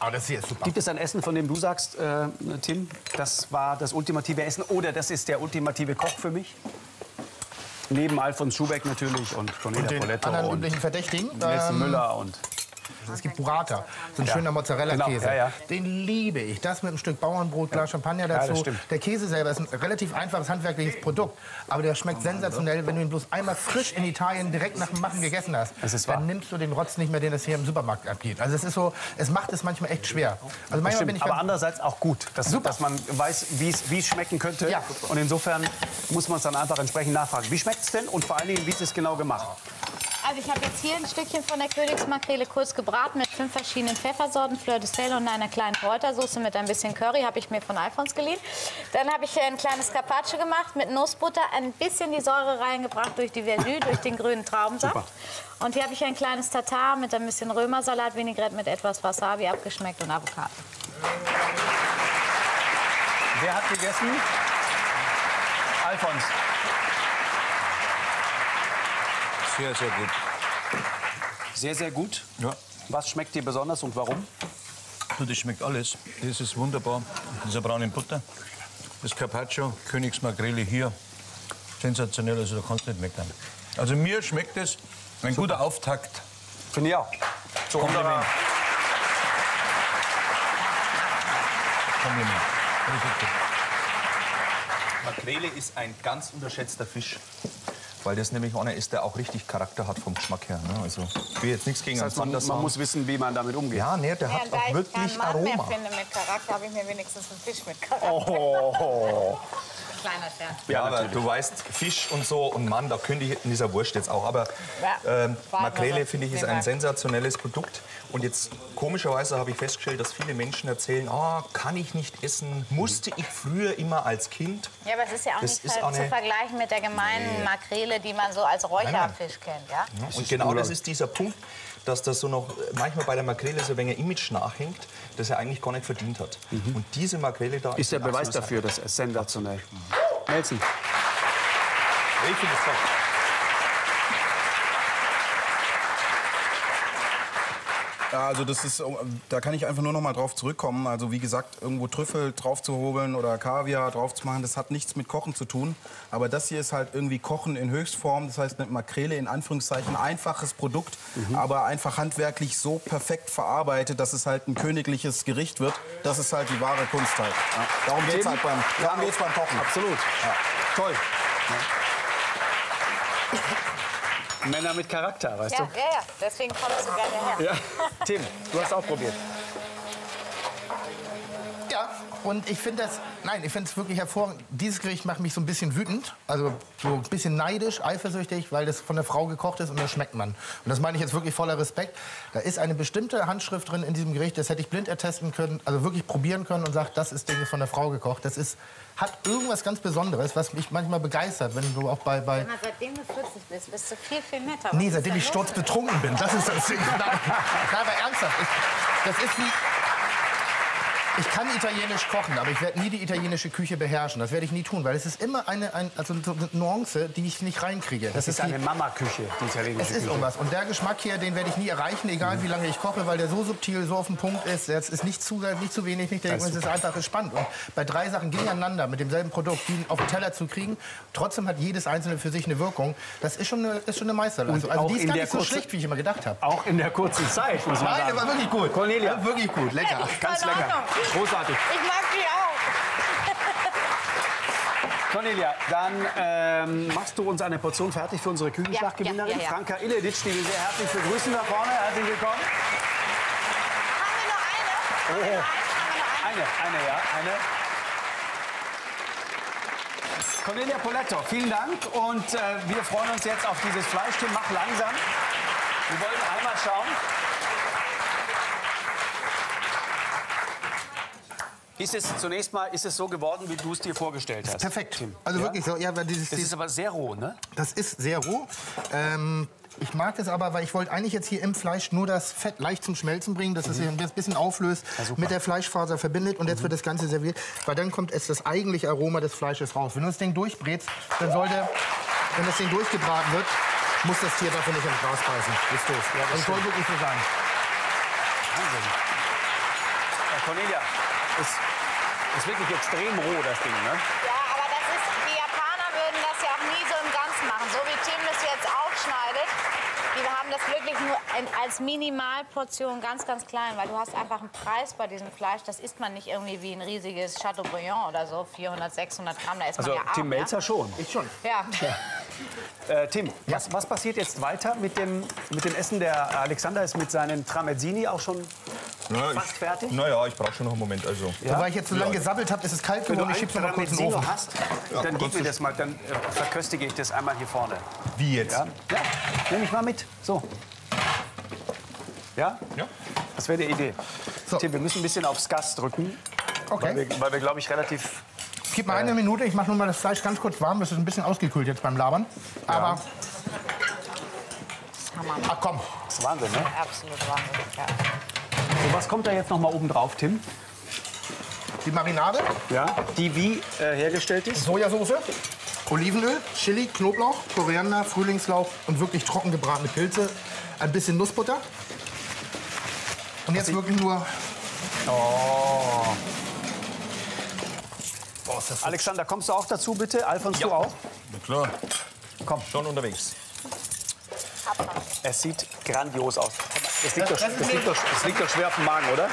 Aber das hier ist super.
Gibt es ein Essen, von dem du sagst, äh, Tim, das war das ultimative Essen oder das ist der ultimative Koch für mich? Neben Alfons Schubeck natürlich und Cornelia
Den
Poletto
anderen
und
üblichen Verdächtigen.
Nelson
ähm,
Müller und
Es gibt Burrata, so ein
Ja.
schöner Mozzarella-Käse.
Genau, ja, ja.
Den liebe ich. Das mit einem Stück Bauernbrot, Glas Champagner dazu. der Käse selber ist ein relativ einfaches handwerkliches Produkt, aber der schmeckt sensationell, wenn du ihn bloß einmal frisch in Italien direkt nach dem Machen gegessen hast.
Das ist wahr.
dann nimmst du den Rotz nicht mehr, den es hier im Supermarkt abgeht. Also es ist so, es macht es manchmal echt schwer. Also manchmal
Stimmt,
bin ich
aber andererseits auch gut, dass,
Super.
dass man weiß, wie es wie es schmecken könnte.
Ja.
Und insofern muss man es dann einfach entsprechend nachfragen. Wie schmeckt es denn und vor allen Dingen, wie ist es genau gemacht?
Also ich habe jetzt hier ein Stückchen von der Königsmakrele kurz gebraten mit fünf verschiedenen Pfeffersorten, Fleur de Sel und einer kleinen Kräutersoße mit ein bisschen Curry, habe ich mir von Alfons geliehen. Dann habe ich hier ein kleines Carpaccio gemacht mit Nussbutter, ein bisschen die Säure reingebracht durch die Verdü, durch den grünen Traubensaft. Und hier habe ich ein kleines Tatar mit ein bisschen Römersalat, Vinaigrette mit etwas Wasabi abgeschmeckt und Avocado.
Wer hat gegessen? Alfons.
Sehr, sehr gut.
Sehr, sehr gut.
Ja.
Was schmeckt dir besonders und warum?
Du, das schmeckt alles. Das ist wunderbar. Diese braune Butter. Das Carpaccio, Königsmakrele hier. Sensationell, also da kannst du nicht meckern. Also mir schmeckt es ein guter Auftakt.
Finde ich auch. Zu
Kompliment. Kompliment.
Makrele ist ein ganz unterschätzter Fisch. Weil das nämlich einer ist, der auch richtig Charakter hat vom Geschmack her. Ne? Also, ich will jetzt nichts gegen
das heißt,
einen
man, man muss wissen, wie man damit umgeht.
Ja, nee, der
Ja,
hat auch
ich
wirklich
keinen Mann mehr
Aroma.
finde mit Charakter, habe ich mir wenigstens einen Fisch mit Charakter.
Oh, (laughs)
Kleiner Scherz.
Ja, aber
natürlich.
du weißt, Fisch und so und Mann, da könnte ich in dieser Wurst jetzt auch. Aber
Ja.
ähm, Makrele,
mal.
finde ich, ist ein sensationelles Produkt. Und jetzt komischerweise habe ich festgestellt, dass viele Menschen erzählen, ah, kann ich nicht essen, musste ich früher immer als Kind.
Ja, aber es ist ja auch
Das
nicht
ist
ver
auch
zu
eine-
vergleichen mit der gemeinen Makrele, die man so als Räucherfisch kennt, ja?
Und genau das ist dieser Punkt, dass das so noch manchmal bei der Makrele so ein wenig Image nachhängt, das er eigentlich gar nicht verdient hat. Und diese Makrele da
Ist der Beweis dafür, das ist sensationell. Nelson.
Highlight. Ich finde es top.
Ja, also das ist, da kann ich einfach nur noch mal drauf zurückkommen. Also wie gesagt, irgendwo Trüffel drauf zu hobeln oder Kaviar drauf zu machen, das hat nichts mit Kochen zu tun. Aber das hier ist halt irgendwie Kochen in Höchstform. Das heißt, eine Makrele in Anführungszeichen einfaches Produkt, aber einfach handwerklich so perfekt verarbeitet, dass es halt ein königliches Gericht wird. Das ist halt die wahre Kunst halt. Ja. Darum geht's
Tim?
halt beim, darum geht's beim Kochen.
Absolut. Toll. Männer mit Charakter, weißt
Ja, ja, ja. Deswegen kommst du gerne her.
du? Ja. Tim, du hast auch probiert.
Ja, und ich finde das, nein, ich finde es wirklich hervorragend. Dieses Gericht macht mich so ein bisschen wütend, also so ein bisschen neidisch, eifersüchtig, weil das von der Frau gekocht ist und das schmeckt man. Und das meine ich jetzt wirklich voller Respekt. Da ist eine bestimmte Handschrift drin in diesem Gericht, das hätte ich blind ertesten können, also wirklich probieren können und sagt, das ist Dinge von der Frau gekocht. Das ist, hat irgendwas ganz Besonderes, was mich manchmal begeistert, wenn du auch bei, bei
Aber seitdem du 40 bist, bist du viel, viel netter.
Nee, seitdem ich sturzbetrunken bin. Das ist das Ding. Nein, nein aber ernsthaft. Ich, das ist wie. Ich kann italienisch kochen, aber ich werde nie die italienische Küche beherrschen. Das werde ich nie tun, weil es ist immer eine, ein, also so eine Nuance, die ich nicht reinkriege.
Das ist
die,
eine Mama-Küche, die
es
italienische
ist
Küche.
irgendwas. Und der Geschmack hier, den werde ich nie erreichen, egal wie lange ich koche, weil der so subtil, so auf den Punkt ist. Es ist nicht zu, nicht zu wenig, nicht der, es ist einfach spannend. Und bei drei Sachen gegeneinander mit demselben Produkt, die auf den Teller zu kriegen, trotzdem hat jedes einzelne für sich eine Wirkung. Das ist schon eine, ist schon eine Meisterleistung.
Und
Also
auch
die ist
in
gar
der
nicht so
kurzen-
schlecht, wie ich immer gedacht habe.
Auch in der kurzen Zeit, muss man
Nein,
sagen.
der war wirklich gut.
Cornelia.
Ja, wirklich gut, lecker.
Ganz lecker. Großartig.
Ich mag die auch. (laughs)
Cornelia, dann ähm, machst du uns eine Portion fertig für unsere Küchenschlachtgewinnerin,
Ja, ja, ja.
Franka Illedic, die wir sehr herzlich begrüßen da vorne. Herzlich willkommen.
Haben wir noch eine? Noch eine? Eine?
Eine, eine, ja, eine. Cornelia Poletto, vielen Dank. Und äh, wir freuen uns jetzt auf dieses Fleisch. Tim, mach langsam. Wir wollen einmal schauen. Ist es zunächst mal ist es so geworden, wie du es dir vorgestellt hast?
Perfekt. Also
ja?
wirklich so. Ja, weil dieses,
Das
dieses,
ist aber sehr roh, ne?
das ist sehr roh. Ähm, ich mag das aber, weil ich wollte eigentlich jetzt hier im Fleisch nur das Fett leicht zum Schmelzen bringen, dass es sich ein bisschen auflöst, mit der Fleischfaser verbindet und jetzt wird das Ganze serviert, weil dann kommt es das eigentliche Aroma des Fleisches raus. Wenn du das Ding durchbrätst, dann sollte, wenn das Ding durchgebraten wird, muss das Tier dafür nicht ins Gras beißen. Ist doof. Ja, das soll wirklich so sein.
Wahnsinn. Ja, Cornelia, ist, ist wirklich extrem roh, das Ding, ne?
Ja, aber das ist, die Japaner würden das ja auch nie so im Ganzen machen. So wie Tim das jetzt aufschneidet, die haben das wirklich nur in, als Minimalportion ganz, ganz klein, weil du hast einfach einen Preis bei diesem Fleisch, das isst man nicht irgendwie wie ein riesiges Chateaubriand oder so, 400, 600 Gramm, da isst
Also
man ja.
Tim Melzer schon.
Ich schon.
Ja. ja.
Äh, Tim, was, was passiert jetzt weiter mit dem, mit dem Essen? Der Alexander ist mit seinen Tramezzini auch schon
Na,
Fast
ich,
fertig?
Naja, ich brauche schon noch einen Moment. Also.
So, weil ich jetzt so lange gesabbelt habe, ist es kalt
Wenn du
geworden. Ich
ein
schieb's noch mal kurz in den Ofen.
hast, dann gib mir das mal, dann äh, verköstige ich das einmal hier vorne.
Wie jetzt?
Ja, ja. nehme ich mal mit. So. Ja?
Ja.
Das wäre die Idee.
So.
Tim, wir müssen ein bisschen aufs Gas drücken, weil
Okay.
wir, weil wir glaube ich, relativ...
Gib mal eine Minute. Ich mache nur mal das Fleisch ganz kurz warm. Das ist ein bisschen ausgekühlt jetzt beim Labern. Aber,
Hammer.
ach komm.
Das ist Wahnsinn, ne?
Absolut Wahnsinn. Ja.
So, was kommt da jetzt noch mal oben drauf, Tim?
Die Marinade,
Ja. Die wie äh, hergestellt ist?
Sojasauce, Olivenöl, Chili, Knoblauch, Koriander, Frühlingslauch und wirklich trocken gebratene Pilze. Ein bisschen Nussbutter. Und jetzt wirklich nur... Oh. ist das
Alexander, kommst du auch dazu, bitte? Alfons, du auch?
Na klar.
Komm.
Schon unterwegs.
Es sieht grandios aus. Das liegt, doch, das, liegt doch, das liegt doch schwer auf dem Magen, oder?
Ja.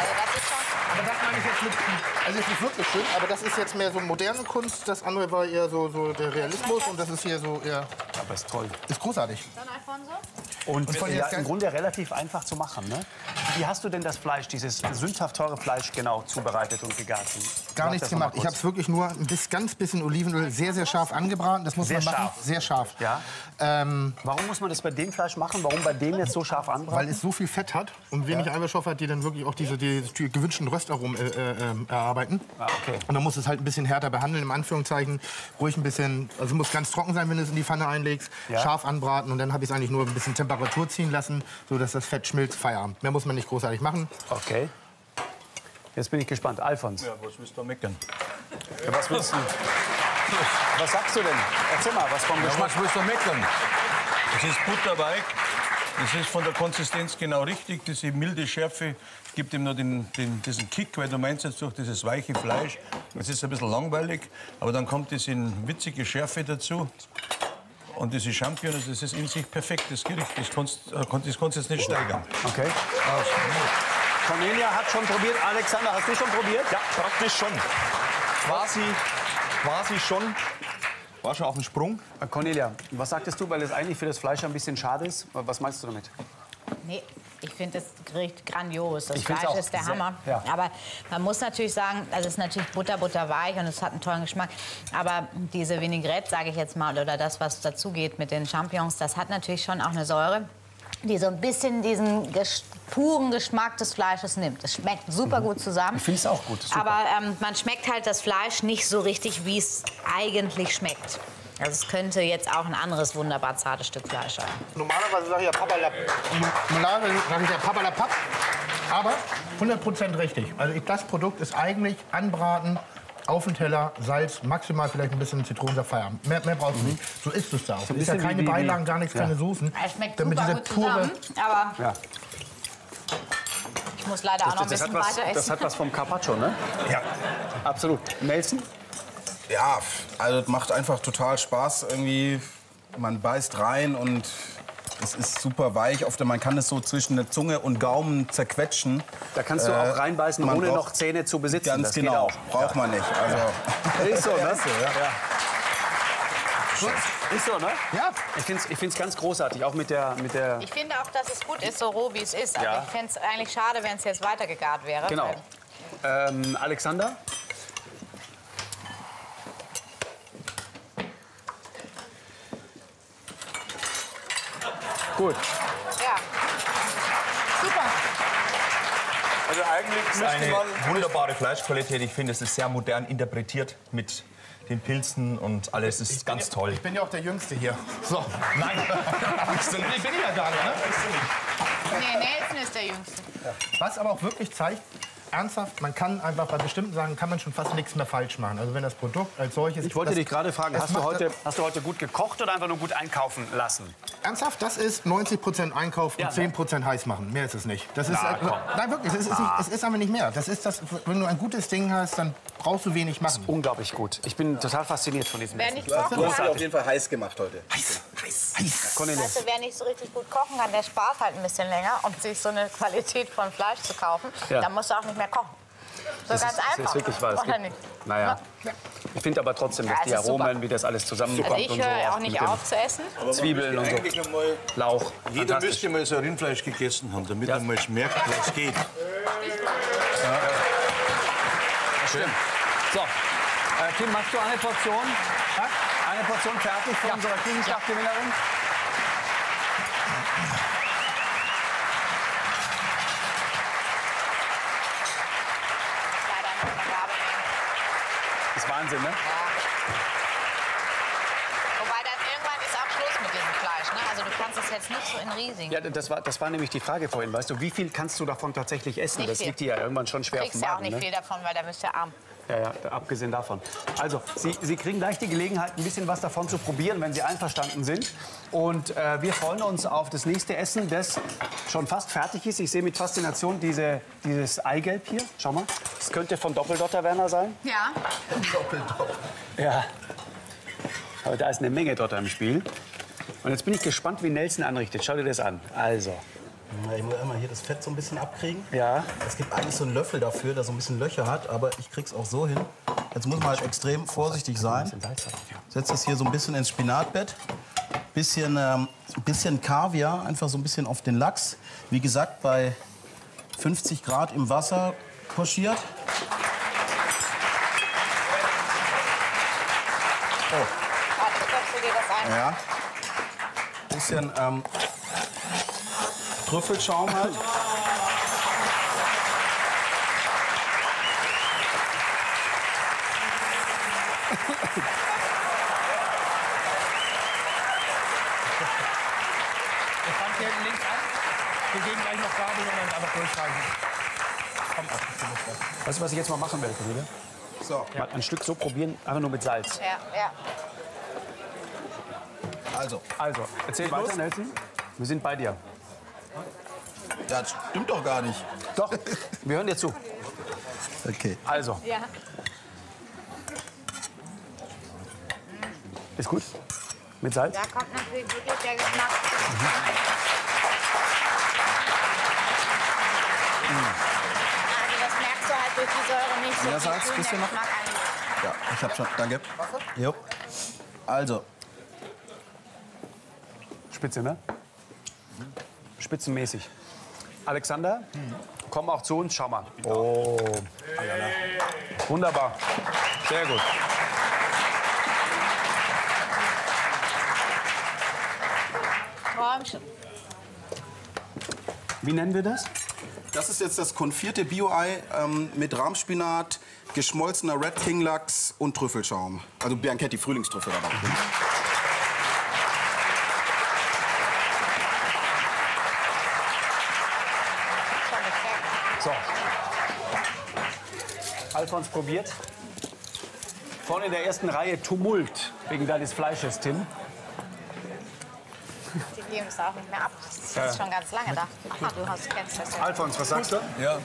Also das ist schon...
Aber das meine ich jetzt mit, also es ist wirklich schön, aber das ist jetzt mehr so moderne Kunst. Das andere war eher so, so der Realismus und das ist hier so eher,
Aber ist toll.
ist großartig.
Dann Alfonso?
Und,
Und von
ja, im Grunde relativ einfach zu machen. Ne? Wie hast du denn das Fleisch, dieses sündhaft teure Fleisch, genau zubereitet und gegart?
Gar nichts gemacht. Ich habe es wirklich nur ein bis, ganz bisschen Olivenöl sehr, sehr scharf angebraten. Das muss
Sehr
man machen.
scharf.
Sehr scharf.
Ja?
Ähm,
Warum muss man das bei dem Fleisch machen? Warum bei dem jetzt so scharf anbraten?
weil es so viel Fett hat und wenig Eiweißstoffe hat, die dann wirklich auch diese die, die gewünschten Röstaromen äh, äh, äh, erarbeiten.
Ah, okay.
Und dann muss es halt ein bisschen härter behandeln, im Anführungszeichen. Ruhig ein bisschen, also muss ganz trocken sein, wenn du es in die Pfanne einlegst.
Ja.
Scharf anbraten und dann habe ich es eigentlich nur ein bisschen Temperatur ziehen lassen, sodass das Fett schmilzt. Feierabend. Mehr muss man nicht großartig machen.
Okay. Jetzt bin ich gespannt. Alfons,
Ja, was willst du meckern?
ja, was willst du? (laughs) Was sagst du denn? Erzähl mal, was vom
Ja,
Geschmack.
was willst du meckern? Es ist butterweich. Es ist von der Konsistenz genau richtig. Diese milde Schärfe gibt ihm noch den, den, diesen Kick, weil du meinst jetzt durch dieses weiche Fleisch, es ist ein bisschen langweilig, aber dann kommt diese witzige Schärfe dazu. Und diese Champignons, das ist in sich perfekt, das Gericht. Das kannst, äh, das kannst du jetzt nicht steigern.
Okay. Cornelia hat schon probiert. Alexander, hast du schon probiert?
Ja, praktisch schon. Quasi, quasi schon. War schon auf dem Sprung.
Äh, Cornelia, was sagtest du, weil es eigentlich für das Fleisch ein bisschen schade ist? Was meinst du damit?
Nee, ich finde das Gericht grandios. Das Fleisch ist der
sehr-
Hammer.
ja.
Aber man muss natürlich sagen, also es ist natürlich Butter, Butter weich und es hat einen tollen Geschmack. Aber diese Vinaigrette, sage ich jetzt mal, oder das, was dazu geht mit den Champignons, das hat natürlich schon auch eine Säure, die so ein bisschen diesen puren Geschmack des Fleisches nimmt. Es schmeckt super gut zusammen.
Mhm. Ich finde es auch gut. Super.
Aber ähm, man schmeckt halt das Fleisch nicht so richtig, wie es eigentlich schmeckt. Also es könnte jetzt auch ein anderes wunderbar zartes Stück Fleisch sein.
Normalerweise sage ich ja Papa la, normalerweise sage ich ja Papa la Papp, aber 100% richtig. Also ich, das Produkt ist eigentlich anbraten, auf den Teller, Salz, maximal vielleicht ein bisschen Zitronensaft, Feierabend. Mehr, mehr brauchst du nicht. So ist es da auch. Es ist ja keine Beilagen, gar nichts,
ja.
keine Soßen.
Es schmeckt
Damit
super
dieser
gut
pure,
zusammen, aber
ja.
Ich muss leider auch noch ein
Das, hat
bisschen
was,
weiter
das
essen.
hat was vom Carpaccio, ne?
Ja.
Absolut. Nelson?
Ja, also es macht einfach total Spaß irgendwie. Man beißt rein und es ist super weich. Oft, man kann es so zwischen der Zunge und Gaumen zerquetschen.
Da kannst du
Äh,
auch reinbeißen, ohne
braucht-
noch Zähne zu besitzen.
Ganz
das geht
genau.
auch.
Braucht man nicht. Also, (laughs)
Ist so, ne?
Ist so, ja.
Ist so, ne?
Ja.
Ich finde es ich find's ganz großartig, auch mit der... Mit der
Ich finde auch, dass es gut ist, so roh wie es ist. Aber
Ja.
ich fände es eigentlich schade, wenn es jetzt weitergegart wäre.
genau. Ähm, Alexander? Gut.
Ja. Super.
Also eigentlich müsste
Eine
man
wunderbare Fleischqualität. Ich finde, es ist sehr modern interpretiert mit den Pilzen und alles. Es ist ganz toll.
Ich bin ja auch der Jüngste hier. So.
Nein, (laughs) bist du
Ich bin ja gar nicht, ne?
Nee, Nelson ist der Jüngste.
Was aber auch wirklich zeigt, ernsthaft, man kann einfach bei bestimmten Sachen kann man schon fast nichts mehr falsch machen. Also wenn das Produkt als solches...
Ich wollte
das-
dich gerade fragen,
das
hast du, heute, hast du heute gut gekocht oder einfach nur gut einkaufen lassen?
Ernsthaft, das ist 90% Einkauf
Ja,
und
ne?
10% heiß machen. Mehr ist es nicht. Das ist,
Na,
äh, nein, wirklich, es ist, nicht, es ist aber nicht mehr. Das ist das, wenn du ein gutes Ding hast, dann brauchst du wenig machen.
Unglaublich gut. Ich bin total fasziniert von diesem
Wer
Essen.
nicht kochen
Du hast auf jeden Fall heiß gemacht heute.
Cornelius.
also wer nicht so richtig gut kochen kann, der spart halt ein bisschen länger, um sich so eine Qualität von Fleisch zu kaufen.
Ja.
Dann musst du auch nicht mehr kochen. So
Das
ganz
ist, das
einfach.
ist wirklich wahr.
Oder nicht?
Naja. Ich finde aber trotzdem, dass
Ja,
die
ist super.
Aromen, wie das alles zusammenkommt
Also ich
und so.
höre auch nicht auf zu essen.
Zwiebeln und so. Lauch.
jeder müsste mal so Rindfleisch gegessen haben, damit er mal merkt, was geht.
Das stimmt. So, äh, Kim, machst du eine Portion? Eine Portion fertig für unsere Küchenschlachtgewinnerin?
Leider nur eine Gabel nehmen.
Das ist Wahnsinn, ne?
Wobei dann irgendwann ist auch Schluss mit diesem Fleisch. Ne? Also du kannst es jetzt nicht so in riesigen.
Ja, das war, das war nämlich die Frage vorhin. Weißt du, wie viel kannst du davon tatsächlich essen?
Nicht
das
viel.
liegt dir ja irgendwann schon schwer
Du
auf dem
kriegst ja auch
Magen.
nicht
Ne?
viel davon, weil da bist du arm.
Ja, ja, abgesehen davon. Also, Sie, Sie kriegen gleich die Gelegenheit, ein bisschen was davon zu probieren, wenn Sie einverstanden sind. Und äh, wir freuen uns auf das nächste Essen, das schon fast fertig ist. Ich sehe mit Faszination diese, dieses Eigelb hier. Schau mal. Das könnte von Doppeldotter Werner sein.
Ja.
Ja. Aber da ist eine Menge Dotter im Spiel. Und jetzt bin ich gespannt, wie Nelson anrichtet. Schau dir das an. Also,
Ich muss einmal hier das Fett so ein bisschen abkriegen.
ja.
Es gibt eigentlich so einen Löffel dafür, der so ein bisschen Löcher hat, aber ich krieg's auch so hin. Jetzt muss man halt extrem vorsichtig sein. Setzt das hier so ein bisschen ins Spinatbett. Bisschen, ähm, bisschen Kaviar, einfach so ein bisschen auf den Lachs. Wie gesagt, bei 50 Grad im Wasser pochiert.
An?
Ja. Bisschen ähm, Trüffelschaum halt.
Wir fangen hier hinten links an. Wir geben gleich noch Gabel und dann einfach durchreichen. Komm, auf.
Weißt du, was ich jetzt mal machen werde, Kollege?
So,
Mal ein Stück so probieren, einfach nur mit Salz.
Ja, ja.
also.
Also, erzähl weiter, Nelson. Wir sind bei dir.
Das stimmt doch gar nicht.
Doch, wir hören dir zu.
Okay.
Also,
ja.
ist gut? Mit Salz?
Da kommt natürlich wirklich der Geschmack. Also das merkst du halt durch die Säure nicht so
Salz,
grün der
bisschen noch? Ja, ich hab schon. Danke. Jo. Also,
Spitze, ne? Spitzenmäßig. Alexander, komm auch zu uns, schau mal. Oh, wunderbar. Sehr gut. Wie nennen wir das?
Das ist jetzt das konfierte Bio-Ei ähm, mit Rahmspinat, geschmolzener Red King Lachs und Trüffelschaum. Also Bianchetti Frühlingstrüffel dabei.
Schon nicht schlecht.
So. Alfons probiert. Vorne in der ersten Reihe Tumult wegen deines Fleisches, Tim.
Die geben es auch nicht mehr ab. Das ist
Ja.
schon ganz lange da. Aha, du hast, kennst das ja.
Alfons, was sagst du?
Ja,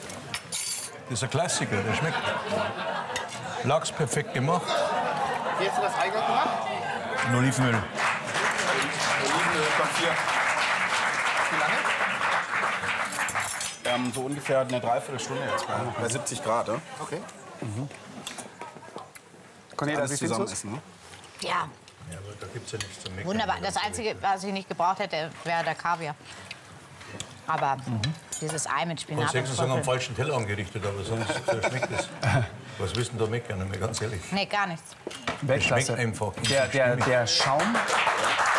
das ist ein Klassiker, der schmeckt. Lachs perfekt gemacht,
Wie hast du das Eigelb gemacht?
in Olivenöl.
Olivenöl konfiert.
Wie lange?
Ähm, so ungefähr eine Dreiviertelstunde jetzt bei, bei 70 Grad. Ja?
Okay.
Cornelia,
Alles
wie
zusammen essen. Ne?
Ja,
Ja, aber da gibt's ja nichts zu meckern.
wunderbar. Das Einzige, was ich nicht gebraucht hätte, wäre der Kaviar. Aber dieses Ei mit Spinat und
höchstens sagen, am falschen Teller angerichtet, aber sonst so schmeckt es. (laughs) Was wissen da meckern, mal ganz ehrlich.
Nee, gar nichts.
Weltklasse.
schmeckt einfach.
Der, der, der Schaum,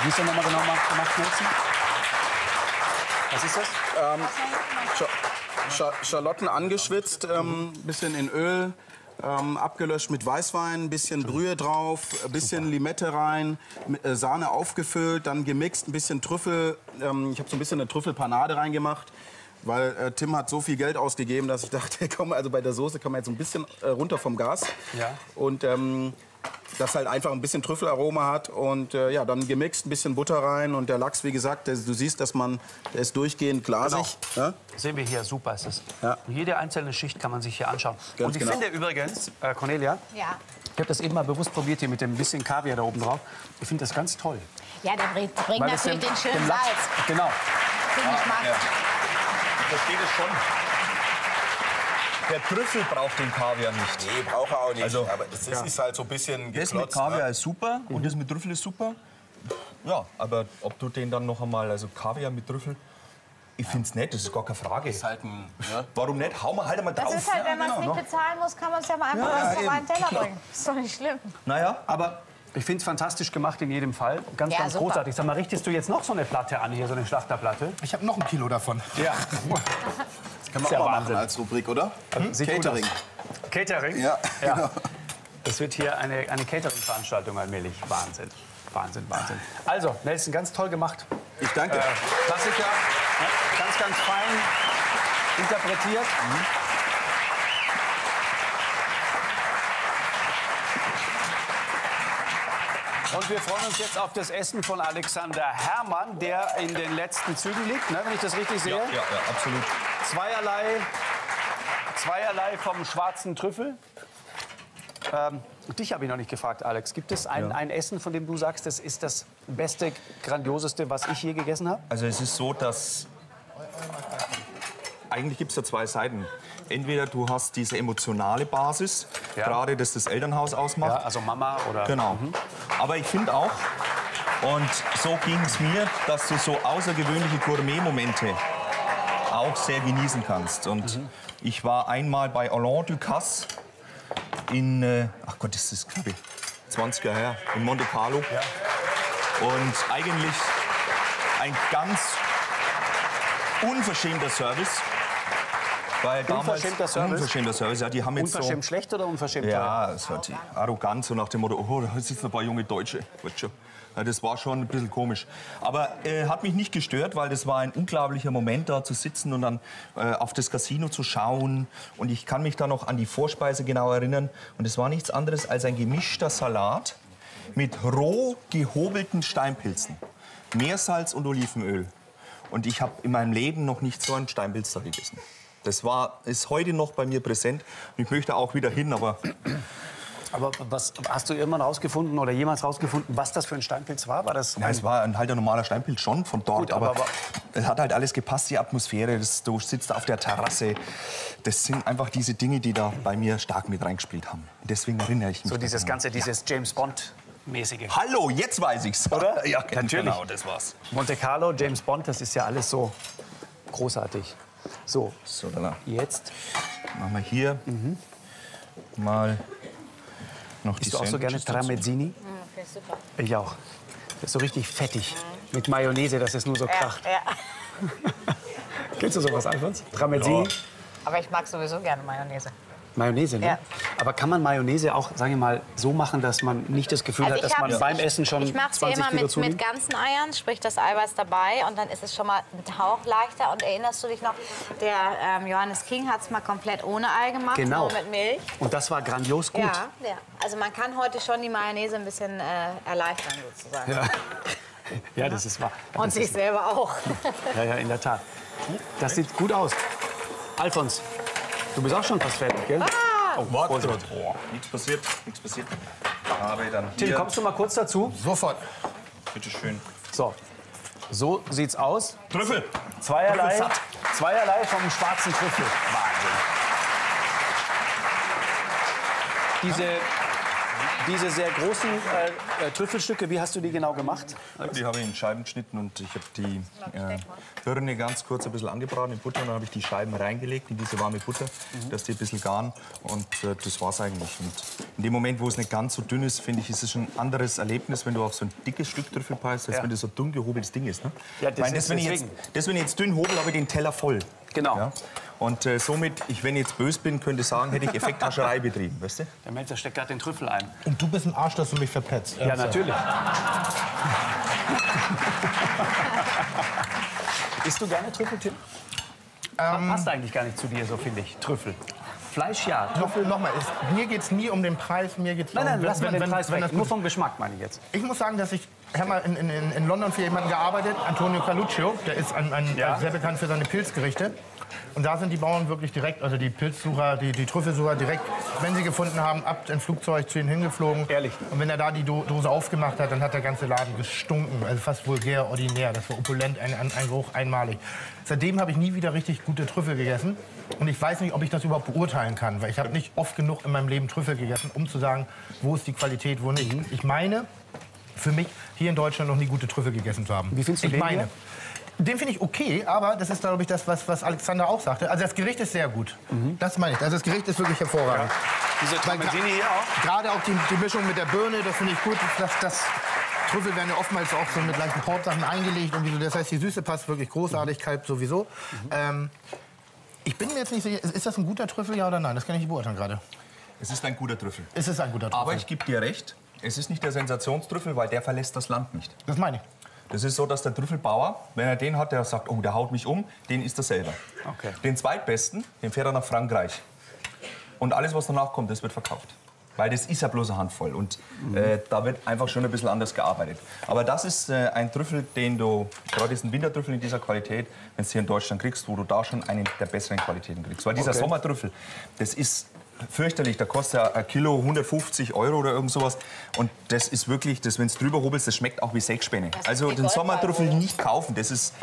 wie ist der nochmal genau gemacht, gemacht Nelson? Was ist das?
Scha Scha Schalotten angeschwitzt, ähm, bisschen in Öl, ähm, abgelöscht mit Weißwein, bisschen Brühe drauf, ein bisschen Limette rein, äh, Sahne aufgefüllt, dann gemixt, ein bisschen Trüffel. Ähm, ich habe so ein bisschen eine Trüffelpanade reingemacht. Weil äh, Tim hat so viel Geld ausgegeben, dass ich (laughs) dachte, komm, also bei der Soße kann man jetzt so ein bisschen äh, runter vom Gas.
Ja.
Und ähm, das halt einfach ein bisschen Trüffelaroma hat und äh, ja, dann gemixt, ein bisschen Butter rein und der Lachs, wie gesagt, der, du siehst, dass man, der ist durchgehend glasig. Ja?
Sehen wir hier, super ist es.
Ja.
Jede einzelne Schicht kann man sich hier anschauen.
Ganz
Und ich
genau.
finde übrigens, äh, Cornelia,
Ja.
ich habe das eben mal bewusst probiert hier mit dem bisschen Kaviar da oben drauf. Ich finde das ganz toll.
Ja, der bringt, bringt natürlich
dem-
den schönen Salz.
Genau.
Den Geschmack.
Ich verstehe das schon. Der Trüffel braucht den Kaviar nicht.
Nee, braucht er auch nicht.
Also,
aber das ist halt so ein bisschen
Das mit
geklotzt.
Kaviar
ne?
ist super und das mit Trüffel ist super. Ja, aber ob du den dann noch einmal, also Kaviar mit Trüffel, ich finde es nett, das ist gar keine Frage.
ist halt ein, ne?
Warum nicht? Hau mal halt einmal
Das
drauf.
ist halt, wenn man es
genau,
nicht bezahlen muss, kann man es ja mal einfach
Ja,
auf
eben.
einen Teller bringen. Ist doch nicht schlimm.
Naja,
Aber ich finde es fantastisch gemacht in jedem Fall. Ganz,
Ja,
ganz
super.
großartig. Sag mal, richtest du jetzt noch so eine Platte an, hier so eine Schlachterplatte?
Ich habe noch ein Kilo davon.
Ja. (laughs) (laughs)
Kann man
ja
auch mal
Wahnsinn.
machen als Rubrik, oder?
Gut
Catering.
Catering?
Ja, genau.
Das wird hier eine, eine Catering-Veranstaltung allmählich. Wahnsinn. Wahnsinn, Wahnsinn. Also, Nelson, ganz toll gemacht.
Ich danke.
Äh, Klassiker. Ja, ganz, ganz fein interpretiert. Und wir freuen uns jetzt auf das Essen von Alexander Herrmann, der in den letzten Zügen liegt, ne, wenn ich das richtig sehe.
ja, ja, absolut.
Zweierlei, zweierlei vom schwarzen Trüffel. Ähm, dich habe ich noch nicht gefragt, Alex. Gibt es ein, ein Essen, von dem du sagst, das ist das beste, grandioseste, was ich je gegessen habe?
Also es ist so, dass eigentlich gibt es da zwei Seiten. Entweder du hast diese emotionale Basis,
Ja.
gerade das das Elternhaus ausmacht.
Ja, also Mama oder.
Genau. Aber ich finde auch, und so ging es mir, dass du so außergewöhnliche Gourmet-Momente auch sehr genießen kannst. Und ich war einmal bei Alain Ducasse in, äh, ach Gott, das ist glaube ich 20 Jahre her, in Monte Carlo. Und eigentlich ein ganz unverschämter Service. Weil damals,
Unverschämter Service?
Unverschämter Service, ja, die haben jetzt
Unverschämt schlecht oder unverschämt
ja, es war die Arroganz so nach dem Motto, oh, da sitzen ein paar junge Deutsche. Ja, das war schon ein bisschen komisch. Aber äh, hat mich nicht gestört, weil das war ein unglaublicher Moment, da zu sitzen und dann äh, auf das Casino zu schauen. Und ich kann mich da noch an die Vorspeise genau erinnern. Und es war nichts anderes als ein gemischter Salat mit roh gehobelten Steinpilzen, Meersalz und Olivenöl. Und ich habe in meinem Leben noch nicht so einen Steinpilz da gegessen. Das war, ist heute noch bei mir präsent. Und ich möchte auch wieder hin, aber (clears throat)
Aber was, hast du irgendwann rausgefunden oder jemals rausgefunden, was das für ein Steinpilz war? War das
Ja, es war ein, halt ein normaler Steinpilz schon von dort,
Gut, aber-
aber, es hat halt alles gepasst, die Atmosphäre, das, du sitzt auf der Terrasse. Das sind einfach diese Dinge, die da bei mir stark mit reingespielt haben. Deswegen erinnere ich mich.
so dieses
daran.
ganze, dieses James Bond mäßige.
Hallo, jetzt weiß ich's.
Oder?
Ja,
Natürlich.
genau, das war's.
Monte Carlo, James Bond, das ist ja alles so großartig. So,
So,
jetzt
machen wir hier mal noch die
isst du auch so gerne. Tramezzini?
Okay, super.
Ich auch. Das ist so richtig fettig. Mit Mayonnaise, dass es nur so kracht.
Ja, ja. (laughs)
Kennst du sowas, Alfons? Tramezzini?
Aber ich mag sowieso gerne Mayonnaise.
Mayonnaise, ne?
Ja.
Aber kann man Mayonnaise auch, sagen wir mal, so machen, dass man nicht das Gefühl hat, dass man beim Essen schon
Ich mache
20
sie immer mit, mit ganzen Eiern, sprich das Eiweiß dabei und dann ist es schon mal ein Hauch leichter. Und erinnerst du dich noch, der ähm, Johannes King hat es mal komplett ohne Ei gemacht,
Genau.
nur mit Milch.
Und das war grandios gut.
Ja, ja. Also man kann heute schon die Mayonnaise ein bisschen äh, erleichtern sozusagen.
Ja. (laughs) Ja, das ist wahr.
Und
das
sich selber auch. (laughs)
ja, ja, in der Tat. Das sieht gut aus. Alfons, du bist auch schon fast fertig, gell? Oh,
Warte, warte. Oh, nichts passiert, nichts passiert. Aber dann
Tim,
hier,
kommst du mal kurz dazu?
Sofort.
bitteschön.
So, so sieht's aus.
Trüffel.
Zweierlei,
Trüffelsatt.
zweierlei vom schwarzen Trüffel. Wahnsinn. Diese, diese sehr großen äh, äh, Trüffelstücke, wie hast du die genau gemacht?
Die habe ich in Scheiben geschnitten und ich habe die äh, Birne ganz kurz ein bisschen angebraten in Butter und dann habe ich die Scheiben reingelegt in diese warme Butter, dass die ein bisschen garen und äh, das war's eigentlich. Und in dem Moment, wo es nicht ganz so dünn ist, finde ich, ist es ein anderes Erlebnis, wenn du auf so ein dickes Stück Trüffel beißt, als
Ja.
wenn das so dünn gehobeltes Ding ist. Ne?
Ja, das
ich meine,
ist
das, wenn ich jetzt, das, wenn ich jetzt dünn hobel, habe ich den Teller voll.
Genau.
Ja? Und äh, somit, ich, wenn ich jetzt böse bin, könnte ich sagen, hätte ich Effekthascherei (laughs) betrieben, weißt du?
Der Mensch, der steckt gerade den Trüffel ein.
Und du bist ein Arsch, dass du mich verpetzt.
Ja, natürlich. (laughs) Isst du gerne Trüffel, Tim? Passt eigentlich gar nicht zu dir, so finde ich. Trüffel. Fleisch ja.
Noch, noch mal, es, mir geht es nie um den Preis, mir geht es
Nein, nein, lass mal
wenn,
den Preis
wenn
weg.
das
Nur vom Geschmack meine ich jetzt.
Ich muss sagen, dass ich Ich habe mal in, in, in London für jemanden gearbeitet, Antonio Caluccio, der ist ein, ein,
Ja.
sehr bekannt für seine Pilzgerichte. Und da sind die Bauern wirklich direkt, also die Pilzsucher, die, die Trüffelsucher direkt, wenn sie gefunden haben, ab ins Flugzeug zu ihnen hingeflogen.
Ehrlich?
Und wenn er da die Do Dose aufgemacht hat, dann hat der ganze Laden gestunken. Also fast vulgär, ordinär. Das war opulent, ein, ein, ein Geruch einmalig. Seitdem habe ich nie wieder richtig gute Trüffel gegessen. Und ich weiß nicht, ob ich das überhaupt beurteilen kann, weil ich habe nicht oft genug in meinem Leben Trüffel gegessen, um zu sagen, wo ist die Qualität, wo nicht. Ich meine, für mich hier in Deutschland noch nie gute Trüffel gegessen zu haben.
Wie findest du
ich
den
meine.
hier?
Den finde ich okay, aber das ist, glaube ich, das, was, was Alexander auch sagte. Also das Gericht ist sehr gut. Das meine ich. Also das Gericht ist wirklich hervorragend.
Diese
Weil gra-
Tramezzini hier auch.
Gerade auch die, die Mischung mit der Birne, das finde ich gut. Das, das Trüffel werden ja oftmals auch so mit leichten Portsachen eingelegt. Und wie so. Das heißt, die Süße passt wirklich großartig, Kalb sowieso. Ähm, ich bin mir jetzt nicht sicher, ist, ist das ein guter Trüffel, ja oder nein? Das kann ich nicht beurteilen gerade.
Es ist ein guter Trüffel.
Ist es ein guter Trüffel?
Aber ich gebe dir recht, es ist nicht der Sensationstrüffel, weil der verlässt das Land nicht.
das meine ich.
Das ist so, dass der Trüffelbauer, wenn er den hat, der sagt, oh, der haut mich um, den isst er selber.
Okay.
Den zweitbesten, den fährt er nach Frankreich. Und alles, was danach kommt, das wird verkauft. Weil das ist ja bloß eine Handvoll und äh, da wird einfach schon ein bisschen anders gearbeitet. Aber das ist äh, ein Trüffel, den du, gerade diesen Wintertrüffel in dieser Qualität, wenn du hier in Deutschland kriegst, wo du da schon einen der besseren Qualitäten kriegst. Weil dieser
Okay.
Sommertrüffel, das ist fürchterlich. Da kostet ja ein Kilo 150 Euro oder irgend sowas. Und das ist wirklich, das, wenn du drüber hobelst, das schmeckt auch wie
ist
Also den Sommertrüffel nicht kaufen, das ist,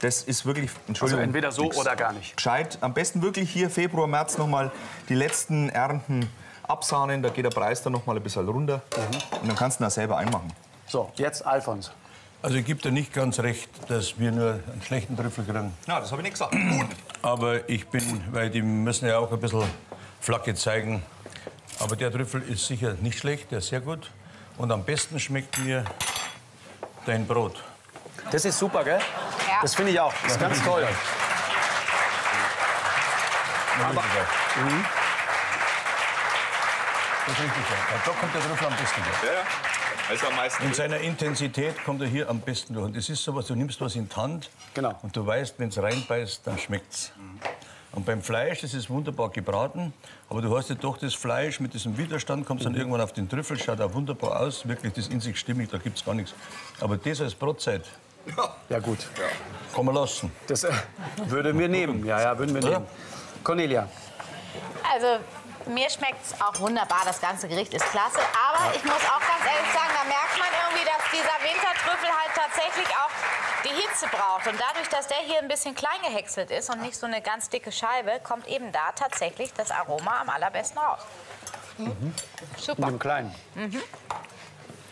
das ist wirklich, Entschuldigung.
Also entweder so
nix.
oder gar nicht.
Gescheit. Am besten wirklich hier Februar, März noch mal die letzten Ernten absahnen. Da geht der Preis dann noch mal ein bisschen runter. Und dann kannst du ihn auch selber einmachen.
So, jetzt Alfons.
Also ich gebe dir nicht ganz recht, dass wir nur einen schlechten Trüffel kriegen.
Ja, das habe ich nicht gesagt.
Aber ich bin, weil die müssen ja auch ein bisschen Flagge zeigen. Aber der Trüffel ist sicher nicht schlecht, der ist sehr gut. Und am besten schmeckt mir dein Brot.
Das ist super, gell?
Ja.
Das finde ich auch. Das ist ganz toll.
Aber, Das ist richtig. Da kommt der Trüffel am besten durch.
Ja, ja. Also am meisten.
In seiner Intensität kommt er hier am besten durch. Und das ist sowas, du nimmst was in die Hand
Genau.
und du weißt, wenn es reinbeißt, dann schmeckt's. Und beim Fleisch, das ist wunderbar gebraten, aber du hast ja doch das Fleisch mit diesem Widerstand, kommst dann irgendwann auf den Trüffel, schaut auch wunderbar aus, wirklich, das ist in sich stimmig, da gibt's gar nichts. Aber das als Brotzeit
Ja, gut.
kann man lassen.
Das äh, würden wir nehmen. Ja, ja, würden wir nehmen. Cornelia.
Also mir schmeckt es auch wunderbar, das ganze Gericht ist klasse. Aber ich muss auch ganz ehrlich sagen, da merkt man irgendwie, dass dieser Wintertrüffel halt tatsächlich auch die Hitze braucht. Und dadurch, dass der hier ein bisschen klein gehäckselt ist und nicht so eine ganz dicke Scheibe, kommt eben da tatsächlich das Aroma am allerbesten raus.
Mit
Super.
dem Kleinen.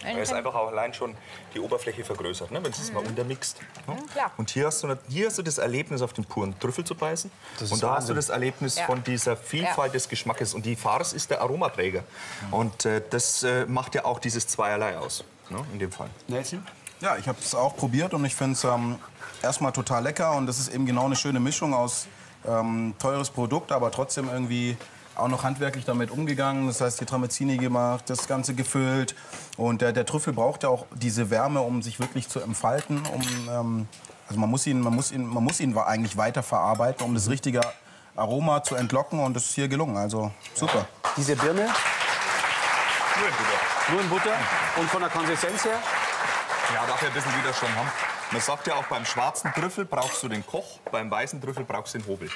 Er ist einfach auch allein schon die Oberfläche vergrößert, ne? wenn du es mal untermixt. Ne?
klar.
Und hier hast, du, hier hast du das Erlebnis, auf den puren Trüffel zu beißen.
ist
Und da hast du das Erlebnis
Ja.
von dieser Vielfalt des Geschmackes. Und die Farce ist der Aromaträger. Und äh, das äh, macht ja auch dieses Zweierlei aus, ne? in dem Fall.
Nelson?
Ja, ich habe es auch probiert und ich finde es ähm, erstmal total lecker und das ist eben genau eine schöne Mischung aus ähm, teures Produkt, aber trotzdem irgendwie auch noch handwerklich damit umgegangen. Das heißt, die Tramezzini gemacht, das Ganze gefüllt und der, der Trüffel braucht ja auch diese Wärme, um sich wirklich zu entfalten. Um, ähm, also man muss ihn, man muss ihn, man muss ihn eigentlich weiterverarbeiten, um das richtige Aroma zu entlocken und das ist hier gelungen. Also super.
Diese Birne,
Nur in Butter.
nur in Butter. Und von der Konsistenz her?
Ja, darf ja ein bisschen Widerstand haben. Man sagt ja auch, beim schwarzen Trüffel brauchst du den Koch, beim weißen Trüffel brauchst du den Hobel.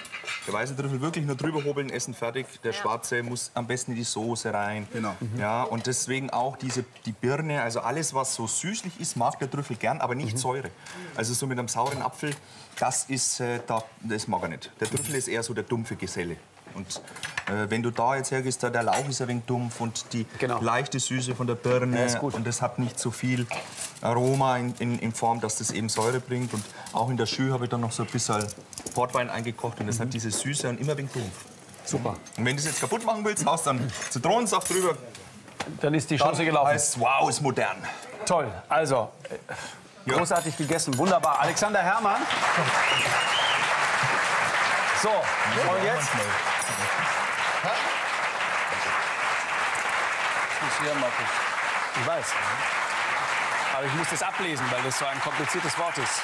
Der weiße Trüffel wirklich nur drüber hobeln, essen fertig. Der schwarze muss am besten in die Soße rein.
Genau.
Ja, und deswegen auch diese, die Birne, also alles, was so süßlich ist, mag der Trüffel gern, aber nicht Säure. Also so mit einem sauren Apfel, das ist, äh, da, das mag er nicht. Der Trüffel ist eher so der dumpfe Geselle. Und äh, wenn du da jetzt hergehst, da der Lauch ist ein wenig dumpf und die
Genau.
leichte Süße von der Birne
Ja, ist gut.
und das hat nicht so viel Aroma in, in, in Form, dass das eben Säure bringt. Und auch in der Schü habe ich dann noch so ein bisschen Portwein eingekocht und das hat diese Süße und immer ein wenig dumpf.
Super.
Und wenn du es jetzt kaputt machen willst, haust dann Zitronensaft drüber.
Dann ist die
Dann
Chance gelaufen.
heißt wow, ist modern.
Toll. Also, äh, großartig gegessen. Wunderbar. Alexander Herrmann. So, und jetzt? Ich weiß. Aber ich muss das ablesen, weil das so ein kompliziertes Wort ist.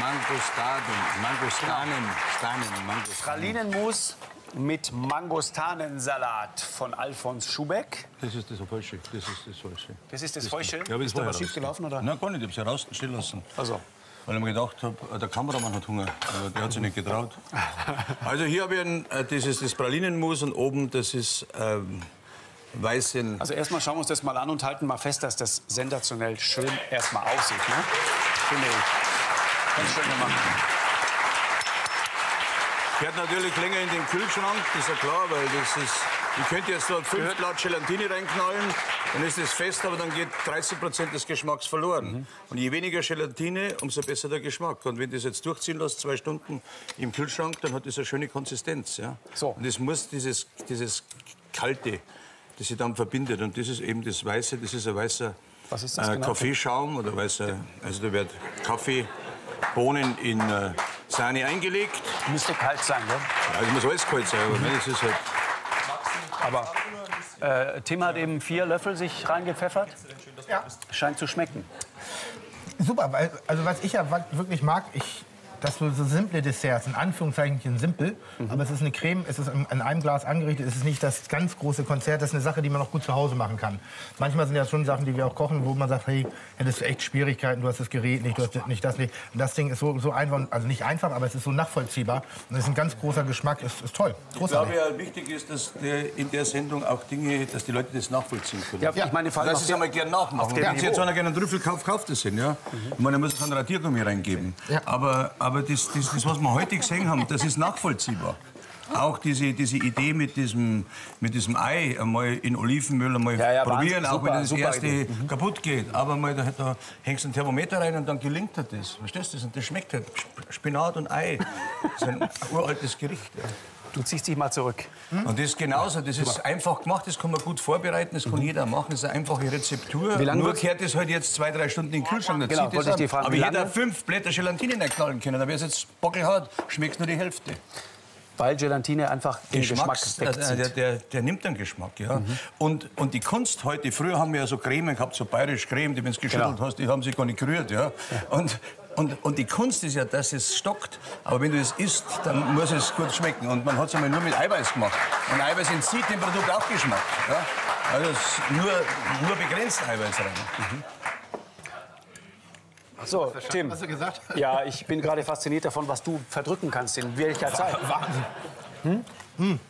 Mangostaden, Mangostanen, Stanen, Mangostanen.
Pralinenmus mit Mangostanensalat von Alfons Schubeck.
Das ist das Falsche. Das ist das Falsche.
Das ist das Falsche?
Ja,
ist da was schief gelaufen, oder?
Nein, gar nicht. Ich habe sie rausstehen lassen.
Also.
Weil ich mir gedacht habe, der Kameramann hat Hunger, aber der hat sich nicht getraut. (laughs) Also hier habe ich ein, äh, das ist das Pralinenmus und oben das ist ähm, weißen.
Also erstmal schauen wir uns das mal an und halten mal fest, dass das sensationell schön erstmal aussieht. Ne? Finde ich. Ganz schön gemacht.
Gehört natürlich länger in den Kühlschrank, das ist ja klar, weil das ist. Ich könnte jetzt dort fünf Blatt Gelatine reinknallen, dann ist es fest, aber dann geht 30 Prozent des Geschmacks verloren.
Mhm.
Und je weniger Gelatine, umso besser der Geschmack. Und wenn das jetzt durchziehen lässt, zwei Stunden im Kühlschrank, dann hat das eine schöne Konsistenz. Ja?
So.
Und es muss dieses, dieses Kalte, das sich dann verbindet. Und das ist eben das Weiße, das ist ein weißer
Was ist das
äh,
genau?
Kaffeeschaum oder weißer, also da wird Kaffee, Bohnen in äh, Sahne eingelegt.
Müsste kalt sein, ne?
Also muss alles kalt sein, aber das ist halt.
Aber äh, Tim hat eben vier Löffel sich reingepfeffert.
Ja.
Scheint zu schmecken.
Super, weil, also was ich ja wirklich mag, ich, dass so, so simple Desserts, in Anführungszeichen simpel, aber es ist eine Creme, es ist in, in einem Glas angerichtet, es ist nicht das ganz große Konzert, das ist eine Sache, die man auch gut zu Hause machen kann. Manchmal sind ja schon Sachen, die wir auch kochen, wo man sagt, hey, hättest du echt Schwierigkeiten, du hast das Gerät nicht, du hast das nicht das nicht. Und das Ding ist so, so einfach, also nicht einfach, aber es ist so nachvollziehbar und es ist ein ganz großer Geschmack, ist, ist toll,
Ich
großartig.
glaube ja, wichtig ist, dass der, in der Sendung auch Dinge, dass die Leute das nachvollziehen können.
Ja, ich meine, vor allem
Lass es einmal gerne nachmachen. Wenn Sie jetzt einer gerne einen Trüffel kauft, kauft es ihn. Ja? Ich meine, da muss es einen Radiergummi reingeben.
Ja.
Aber, aber das, das, das, was wir heute gesehen haben, das ist nachvollziehbar. Auch diese, diese Idee mit diesem, mit diesem Ei einmal in Olivenöl einmal
Ja, ja,
probieren, auch wenn das erste
Idee.
kaputt geht. Aber mal, da, da hängst du ein Thermometer rein und dann gelingt dir das. Verstehst du? das? Und das schmeckt halt. Sp- Spinat und Ei. Das ist ein uraltes Gericht. Ja.
Du ziehst dich mal zurück.
Und das ist genauso. Das ist einfach gemacht, das kann man gut vorbereiten, das kann jeder machen. Das ist eine einfache Rezeptur.
Wie lange
Nur kehrt das halt jetzt zwei, drei Stunden in den Kühlschrank. dann
Genau,
zieht
wollte ich fragen,
Aber jeder fünf Blätter Gelatine reinknallen können. Dann wäre es jetzt bockelhart, schmeckt nur die Hälfte.
Weil Gelatine einfach den Geschmack
Geschmacks, äh, der,
wegzieht.
der, der nimmt den Geschmack, ja. Und, und die Kunst heute, früher haben wir ja so Cremen gehabt, so bayerisch Creme, die wenn du geschüttelt
Genau.
hast, die haben sich gar nicht gerührt, ja. Und, und, und die Kunst ist ja, dass es stockt. Aber wenn du es isst, dann muss es gut schmecken. Und man hat es einmal nur mit Eiweiß gemacht. Und Eiweiß entzieht dem Produkt auch Geschmack. Ja? Also es ist nur, nur begrenzt Eiweiß rein.
So, Tim.
Hast du gesagt?
Ja, ich bin gerade fasziniert davon, was du verdrücken kannst, in welcher Zeit.
Wahnsinn.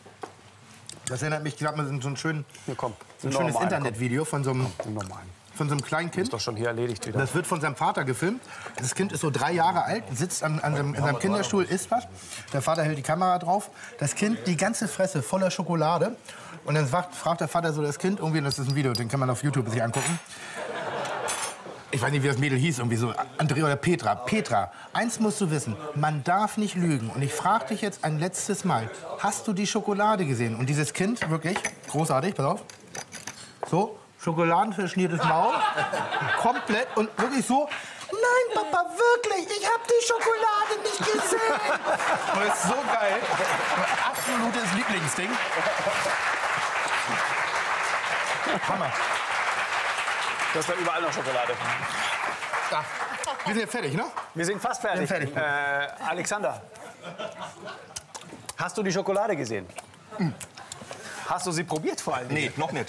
Das erinnert mich, gerade mal an so ein, schön,
Hier, komm.
ein schönes Internetvideo von so einem,
komm, normal.
Von so einem kleinen Kind.
Ist doch schon hier erledigt wieder.
Das wird von seinem Vater gefilmt. Das Kind ist so drei Jahre alt, sitzt an, an seinem, in seinem Kinderstuhl, isst was. Der Vater hält die Kamera drauf. Das Kind, die ganze Fresse voller Schokolade. Und dann sagt, fragt der Vater so das Kind, irgendwie, das ist ein Video, den kann man auf YouTube sich angucken. Ich weiß nicht, wie das Mädel hieß, irgendwie so, Andrea oder Petra. Petra, eins musst du wissen, man darf nicht lügen. Und ich frage dich jetzt ein letztes Mal, hast du die Schokolade gesehen? Und dieses Kind, wirklich, großartig, pass auf. So, schokoladenverschmiertes Maul, komplett und wirklich so. Nein, Papa, wirklich, ich habe die Schokolade nicht gesehen. Das ist so geil. Mein absolutes Lieblingsding. Hammer.
Du hast da überall noch Schokolade.
Da. Wir sind jetzt fertig, ne?
Wir sind fast fertig.
Sind fertig.
Äh, Alexander, hast du die Schokolade gesehen? Hast du sie probiert vor allem?
Nee, noch nicht.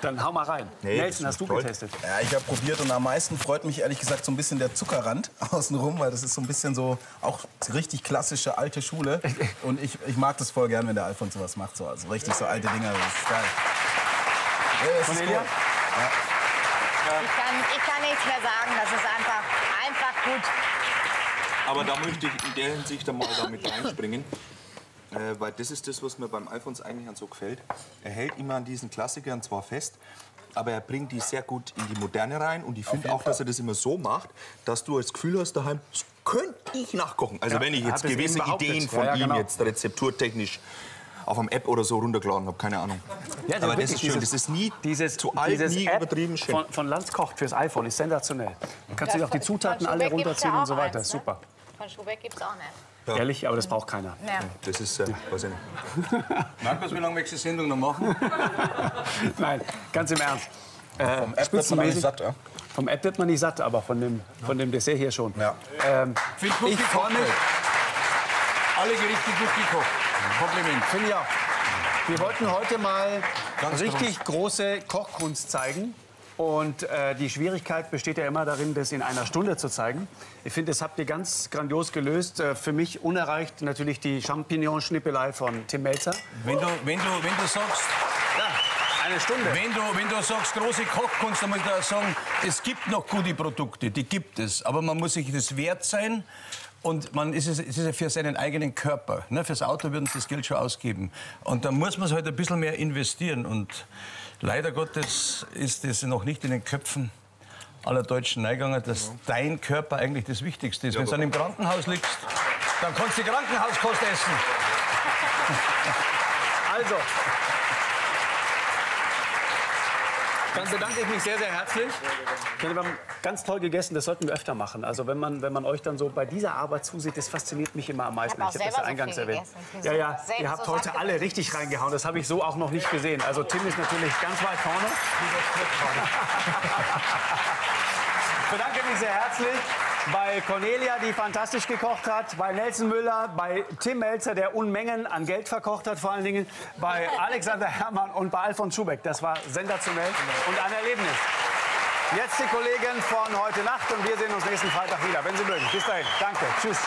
Dann hau mal rein.
Nee,
Nelson,
das
hast du
ist toll.
getestet?
Ja, ich habe probiert und am meisten freut mich ehrlich gesagt so ein bisschen der Zuckerrand (laughs) außenrum, weil das ist so ein bisschen so auch richtig klassische alte Schule. (laughs) Und ich, ich mag das voll gern, wenn der Alfons sowas macht. So. Also richtig so alte Dinger, das ist geil. Ja, das ist
Cornelia?
gut.
Ich kann, ich kann nichts mehr sagen. Das ist einfach, einfach gut.
Aber da möchte ich in der Hinsicht einmal da mit reinspringen. Äh, weil das ist das, was mir beim Alfons eigentlich an so gefällt. Er hält immer an diesen Klassikern zwar fest, aber er bringt die sehr gut in die Moderne rein. Und ich finde auch, dass er das immer so macht, dass du das Gefühl hast daheim, das könnte ich nachkochen. Also
Ja,
wenn ich jetzt gewisse. Ideen
Ja,
von
ja,
ihm
genau.
jetzt rezepturtechnisch auf einem App oder so runtergeladen habe, keine Ahnung.
Ja,
aber das ist schön,
dieses-
das ist nie
dieses,
zu alt,
dieses
nie
App
übertrieben schön.
Von, von Lanz kocht fürs iPhone ist sensationell. Du kannst dir
Ja,
auch die Zutaten alle
ja
runterziehen und so weiter.
eins, ne?
Super.
Von Schubeck gibt es auch nicht.
Ehrlich, aber das braucht keiner.
Ja.
Das ist, äh, weiß ich nicht.
Markus, wie lange möchtest du die Sendung noch machen? (laughs)
Nein, ganz im Ernst. Äh,
App wird man
spitzenmäßig.
satt, ja?
Vom Ed wird man nicht satt, aber von dem, von dem Dessert hier schon.
Ja.
Ähm,
Find gut
ich
gekocht. Alle Gerichte gut gekocht. Kompliment.
Finde ich auch. Wir wollten heute mal
Ganz
richtig große Kochkunst zeigen. Und äh, die Schwierigkeit besteht ja immer darin, das in einer Stunde zu zeigen. Ich finde, das habt ihr ganz grandios gelöst. Äh, für mich unerreicht natürlich die Champignon-Schnippelei von Tim Melzer.
Wenn du, wenn du, wenn du sagst,
Ja, eine Stunde.
Wenn du, wenn du sagst, große Kochkunst, dann muss ich da sagen, es gibt noch gute Produkte, die gibt es. Aber man muss sich das wert sein. Und man ist es, es ist ja für seinen eigenen Körper. Ne? Fürs Auto würden sie das Geld schon ausgeben. Und da muss man es halt ein bisschen mehr investieren. Und leider Gottes ist es noch nicht in den Köpfen aller Deutschen eingegangen, dass dein Körper eigentlich das Wichtigste ist. Wenn du dann im Krankenhaus liegst, dann kannst du die Krankenhauskost essen.
Also. Dann bedanke ich mich sehr, sehr herzlich. Wir haben ganz toll gegessen, das sollten wir öfter machen. Also wenn man, wenn man euch dann so bei dieser Arbeit zusieht, das fasziniert mich immer am meisten.
Ich hab auch
hab das ja eingangs
so
erwähnt. Ja, ja, ihr habt
so
heute alle richtig reingehauen. Das habe ich so auch noch nicht gesehen. Also Tim ist natürlich ganz weit vorne. Ich (laughs) bedanke mich sehr herzlich bei Cornelia, die fantastisch gekocht hat, bei Nelson Müller, bei Tim Melzer, der Unmengen an Geld verkocht hat, vor allen Dingen bei (laughs) Alexander Herrmann und bei Alfons Schubeck. Das war sensationell und ein Erlebnis. Jetzt die Kollegen von heute Nacht und wir sehen uns nächsten Freitag wieder, wenn Sie mögen. Bis dahin. Danke. Tschüss.